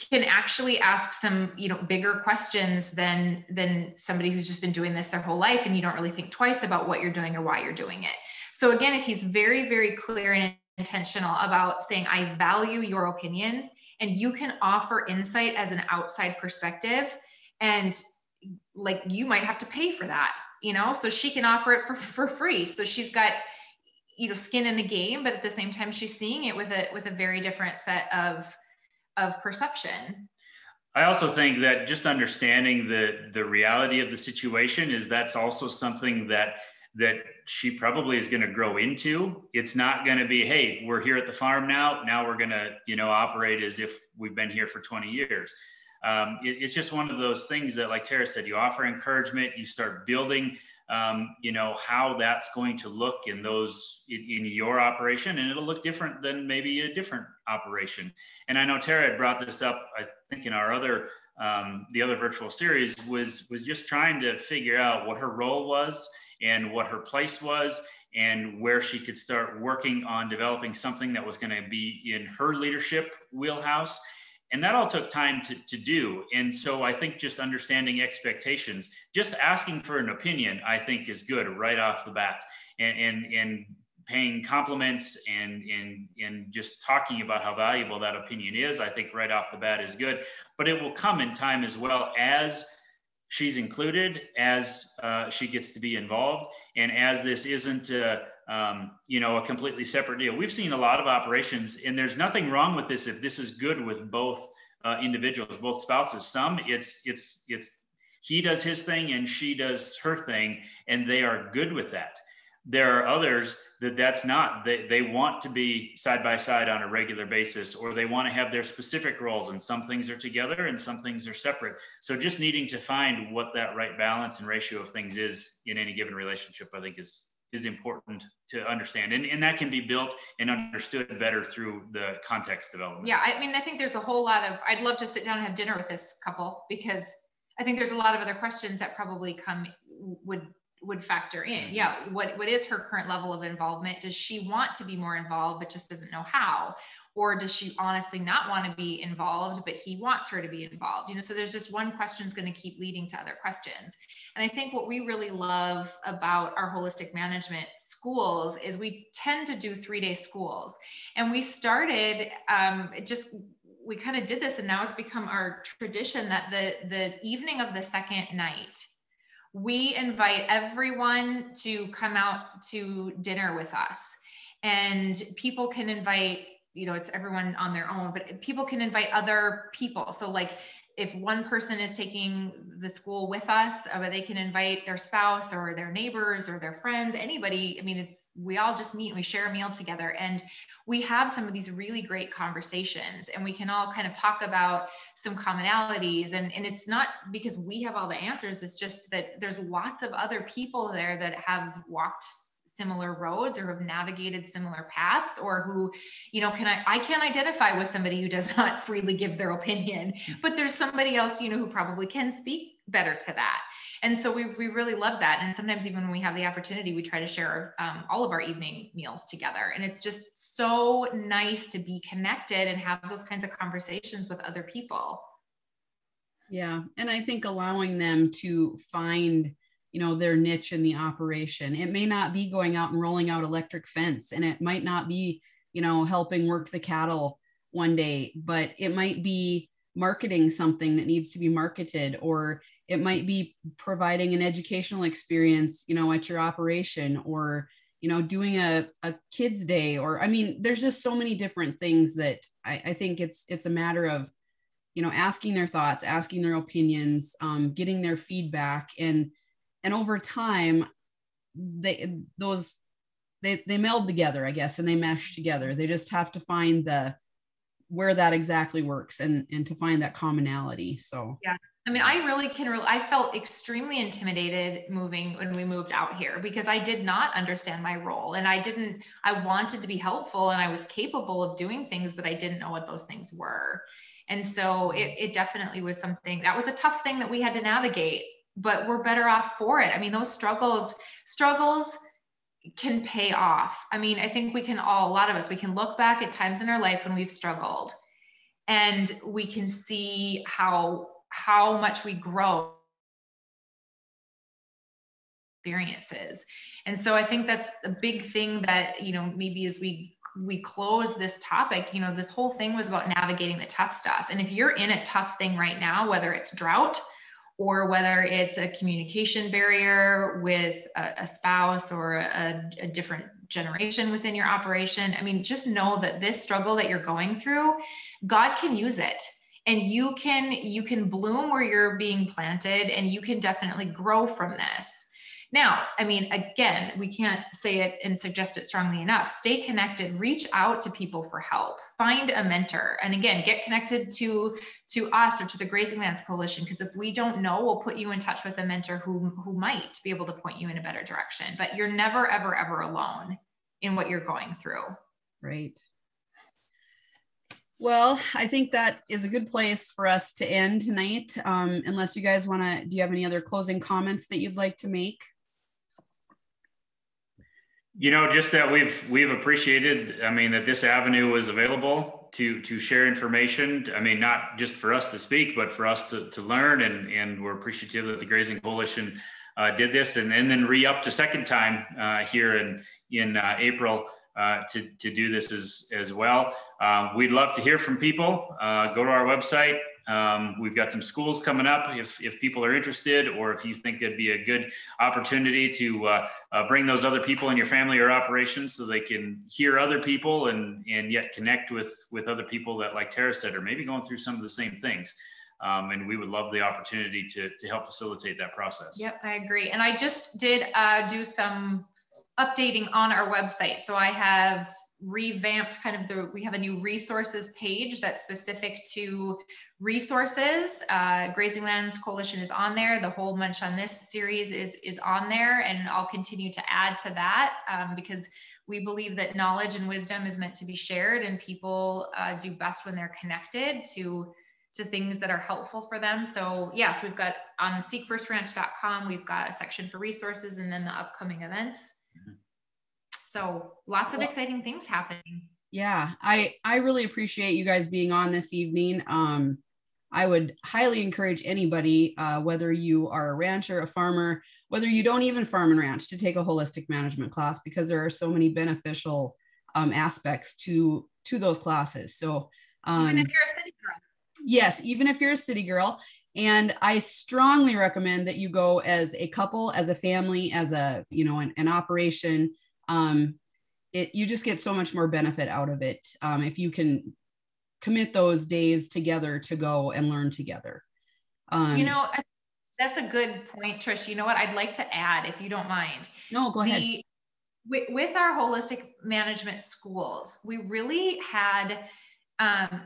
can actually ask some you know bigger questions than than somebody who's just been doing this their whole life and you don't really think twice about what you're doing or why you're doing it. So again if he's very very clear and intentional about saying i value your opinion and you can offer insight as an outside perspective and like you might have to pay for that you know? So she can offer it for, for free. So she's got you know skin in the game but at the same time she's seeing it with a with a very different set of of perception. I also think that just understanding the the reality of the situation is that's also something that that she probably is going to grow into. It's not going to be hey we're here at the farm now. Now we're going to you know operate as if we've been here for 20 years. Um, it, it's just one of those things that like tara said you offer encouragement you start building um, you know how that's going to look in those in, in, your operation and it'll look different than maybe a different operation. And i know tara had brought this up i think in our other um, the other virtual series was was just trying to figure out what her role was and what her place was and where she could start working on developing something that was going to be in her leadership wheelhouse and that all took time to, to do. And so i think just understanding expectations just asking for an opinion i think is good right off the bat. And and, and paying compliments and, and and just talking about how valuable that opinion is i think right off the bat is good. But it will come in time as well as she's included as uh, she gets to be involved. And as this isn't um, you know, a completely separate deal. We've seen a lot of operations, and there's nothing wrong with this if this is good with both uh, individuals, both spouses. Some it's it's it's he does his thing and she does her thing, and they are good with that. There are others that that's not. They they want to be side by side on a regular basis, or they want to have their specific roles, and some things are together and some things are separate. So just needing to find what that right balance and ratio of things is in any given relationship, I think is is important to understand. And, and that can be built and understood better through the context development. Yeah i mean i think there's a whole lot of i'd love to sit down and have dinner with this couple because i think there's a lot of other questions that probably come would would factor in. Mm-hmm. yeah what what is her current level of involvement? Does she want to be more involved but just doesn't know how or does she honestly not want to be involved but he wants her to be involved? You know so there's just one question is going to keep leading to other questions. And i think what we really love about our holistic management schools is we tend to do three day schools. And we started um, just we kind of did this and now it's become our tradition that the the evening of the second night we invite everyone to come out to dinner with us. And people can invite you know it's everyone on their own but people can invite other people. So like if one person is taking the school with us uh, they can invite their spouse or their neighbors or their friends anybody i mean it's we all just meet and we share a meal together. And we have some of these really great conversations and we can all kind of talk about some commonalities. And, and it's not because we have all the answers it's just that there's lots of other people there that have walked similar roads or have navigated similar paths or who you know can i i can't identify with somebody who does [laughs] not freely give their opinion but there's somebody else you know who probably can speak better to that. And so we, we really love that. And sometimes even when we have the opportunity we try to share um, all of our evening meals together. And it's just so nice to be connected and have those kinds of conversations with other people. Yeah. And i think allowing them to find you know their niche in the operation. It may not be going out and rolling out electric fence and it might not be you know helping work the cattle one day but it might be marketing something that needs to be marketed or it might be providing an educational experience you know at your operation or you know doing a, a kids day or i mean there's just so many different things that I, I think it's it's a matter of you know asking their thoughts asking their opinions um, getting their feedback and and over time they those they they meld together i guess and they mesh together they just have to find the where that exactly works and and to find that commonality so yeah I mean, I really can. Re- I felt extremely intimidated moving when we moved out here because I did not understand my role, and I didn't. I wanted to be helpful, and I was capable of doing things, but I didn't know what those things were. And so it, it definitely was something that was a tough thing that we had to navigate. But we're better off for it. I mean, those struggles, struggles can pay off. I mean, I think we can all, a lot of us, we can look back at times in our life when we've struggled, and we can see how how much we grow experiences. And so I think that's a big thing that, you know, maybe as we we close this topic, you know, this whole thing was about navigating the tough stuff. And if you're in a tough thing right now, whether it's drought or whether it's a communication barrier with a, a spouse or a, a different generation within your operation, I mean, just know that this struggle that you're going through, God can use it. And you can you can bloom where you're being planted and you can definitely grow from this now i mean again we can't say it and suggest it strongly enough. Stay connected. Reach out to people for help. Find a mentor. And again get connected to to us or to the grazing lands coalition because if we don't know we'll put you in touch with a mentor who who might be able to point you in a better direction. But you're never ever ever alone in what you're going through. Right. Well, I think that is a good place for us to end tonight. Um, unless you guys want to, do you have any other closing comments that you'd like to make? You know, just that we've we've appreciated. I mean, that this avenue was available to to share information. I mean, not just for us to speak, but for us to to learn. And and we're appreciative that the Grazing Coalition uh, did this, and, and then re upped a second time uh, here in in uh, April uh, to, to do this as, as well. Uh, we'd love to hear from people. Uh, go to our website. Um, we've got some schools coming up if, if people are interested, or if you think it'd be a good opportunity to uh, uh, bring those other people in your family or operation so they can hear other people and, and yet connect with, with other people that, like Tara said, are maybe going through some of the same things. Um, and we would love the opportunity to, to help facilitate that process. Yep, I agree. And I just did uh, do some updating on our website. So I have revamped kind of the, we have a new resources page that's specific to resources. Uh, Grazing Lands Coalition is on there. The whole Munch on This series is, is on there and I'll continue to add to that um, because we believe that knowledge and wisdom is meant to be shared and people uh, do best when they're connected to to things that are helpful for them. So yes, we've got on seekfirstranch.com, we've got a section for resources and then the upcoming events. So lots of well, exciting things happening. Yeah, I I really appreciate you guys being on this evening. Um, I would highly encourage anybody, uh, whether you are a rancher, a farmer, whether you don't even farm and ranch, to take a holistic management class because there are so many beneficial um, aspects to to those classes. So um, even if you're a city girl. Yes, even if you're a city girl. And I strongly recommend that you go as a couple, as a family, as a you know an, an operation um, it you just get so much more benefit out of it um, if you can commit those days together to go and learn together. Um, you know, that's a good point, Trish. You know what? I'd like to add, if you don't mind. No, go ahead. The, with, with our holistic management schools, we really had um,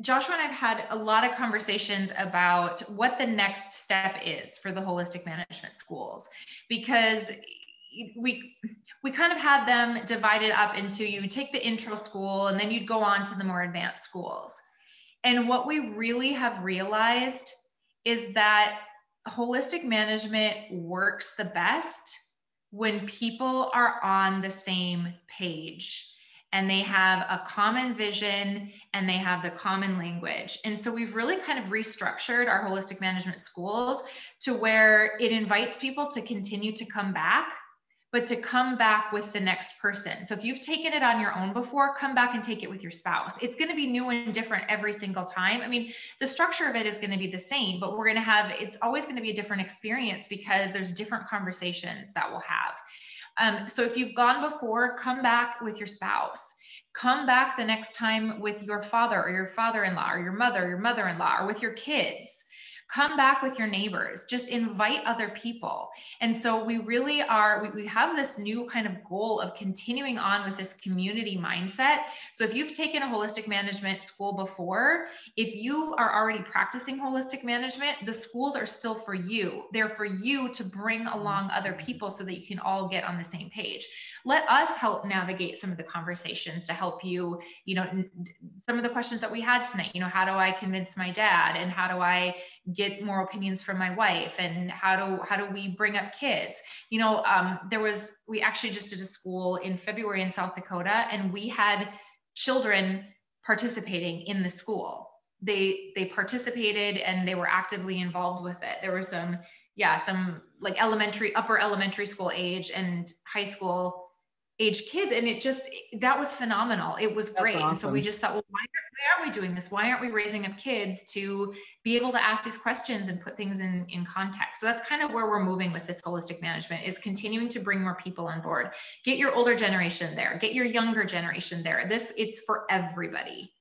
Joshua and I've had a lot of conversations about what the next step is for the holistic management schools because we we kind of had them divided up into you take the intro school and then you'd go on to the more advanced schools. And what we really have realized is that holistic management works the best when people are on the same page and they have a common vision and they have the common language. And so we've really kind of restructured our holistic management schools to where it invites people to continue to come back but to come back with the next person. So if you've taken it on your own before, come back and take it with your spouse. It's going to be new and different every single time. I mean, the structure of it is going to be the same, but we're going to have, it's always going to be a different experience because there's different conversations that we'll have. Um, so if you've gone before, come back with your spouse. Come back the next time with your father or your father in law or your mother, or your mother in law, or with your kids come back with your neighbors just invite other people. And so we really are we, we have this new kind of goal of continuing on with this community mindset. So if you've taken a holistic management school before if you are already practicing holistic management the schools are still for you. They're for you to bring mm-hmm. along other people so that you can all get on the same page let us help navigate some of the conversations to help you you know some of the questions that we had tonight you know how do i convince my dad? And how do i get more opinions from my wife? And how do how do we bring up kids? You know um, there was we actually just did a school in february in south dakota and we had children participating in the school. They they participated and they were actively involved with it. There were some yeah some like elementary upper elementary school age and high school age kids and it just that was phenomenal. It was great. Awesome. and so we just thought well why, why are we doing this? Why aren't we raising up kids to be able to ask these questions and put things in in context? So that's kind of where we're moving with this holistic management is continuing to bring more people on board. Get your older generation there. Get your younger generation there. This it's for everybody.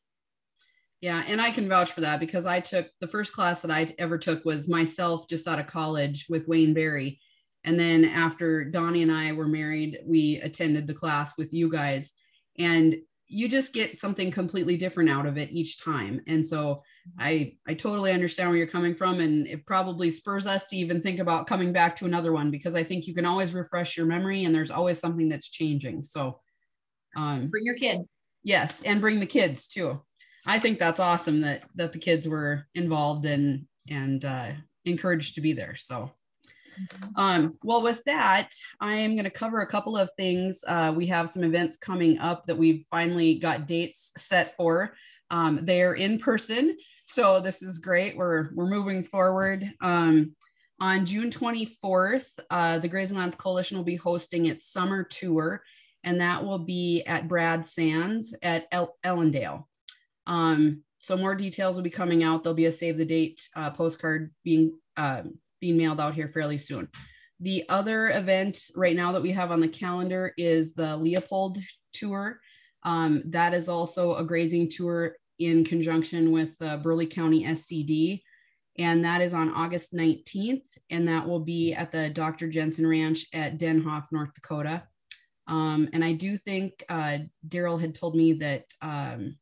Yeah, and I can vouch for that because I took the first class that I ever took was myself just out of college with Wayne Berry. And then after Donnie and I were married, we attended the class with you guys. And you just get something completely different out of it each time. And so I I totally understand where you're coming from. And it probably spurs us to even think about coming back to another one because I think you can always refresh your memory and there's always something that's changing. So um bring your kids. Yes, and bring the kids too. I think that's awesome that that the kids were involved and and uh encouraged to be there. So um, well, with that, I am going to cover a couple of things. Uh, we have some events coming up that we've finally got dates set for. Um, they're in person, so this is great. We're we're moving forward. Um, on June 24th, uh, the Grazing Lands Coalition will be hosting its summer tour, and that will be at Brad Sands at El- Ellendale. Um, so more details will be coming out. There'll be a save the date uh, postcard being uh, being mailed out here fairly soon. The other event right now that we have on the calendar is the Leopold tour. Um, that is also a grazing tour in conjunction with the Burleigh County SCD. And that is on August 19th. And that will be at the Dr. Jensen Ranch at Denhoff, North Dakota. Um, and I do think uh, Daryl had told me that um,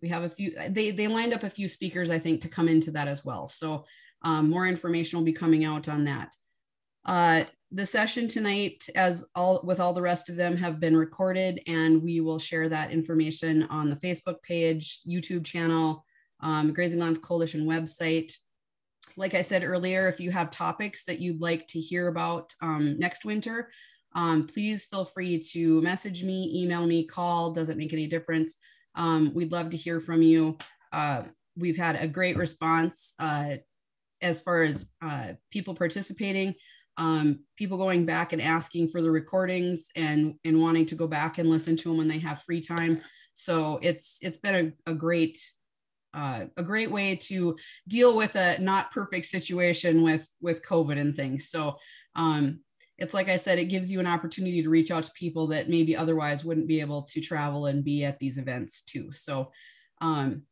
we have a few, they, they lined up a few speakers, I think, to come into that as well. So um, more information will be coming out on that. Uh, the session tonight, as all with all the rest of them, have been recorded, and we will share that information on the Facebook page, YouTube channel, um, Grazing Lands Coalition website. Like I said earlier, if you have topics that you'd like to hear about um, next winter, um, please feel free to message me, email me, call, doesn't make any difference. Um, we'd love to hear from you. Uh, we've had a great response uh, as far as uh, people participating, um, people going back and asking for the recordings and and wanting to go back and listen to them when they have free time. So it's it's been a, a great uh, a great way to deal with a not perfect situation with with COVID and things. So um, it's like I said, it gives you an opportunity to reach out to people that maybe otherwise wouldn't be able to travel and be at these events too. So um,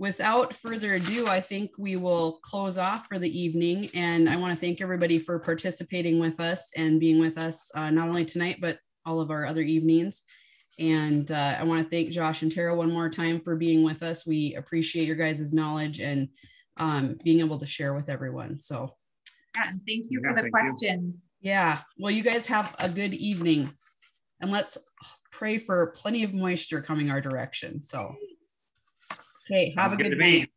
without further ado, I think we will close off for the evening. And I want to thank everybody for participating with us and being with us, uh, not only tonight, but all of our other evenings. And uh, I want to thank Josh and Tara one more time for being with us. We appreciate your guys' knowledge and um, being able to share with everyone. So, yeah, and thank you yeah, for the questions. You. Yeah. Well, you guys have a good evening. And let's pray for plenty of moisture coming our direction. So, Okay, have a good night.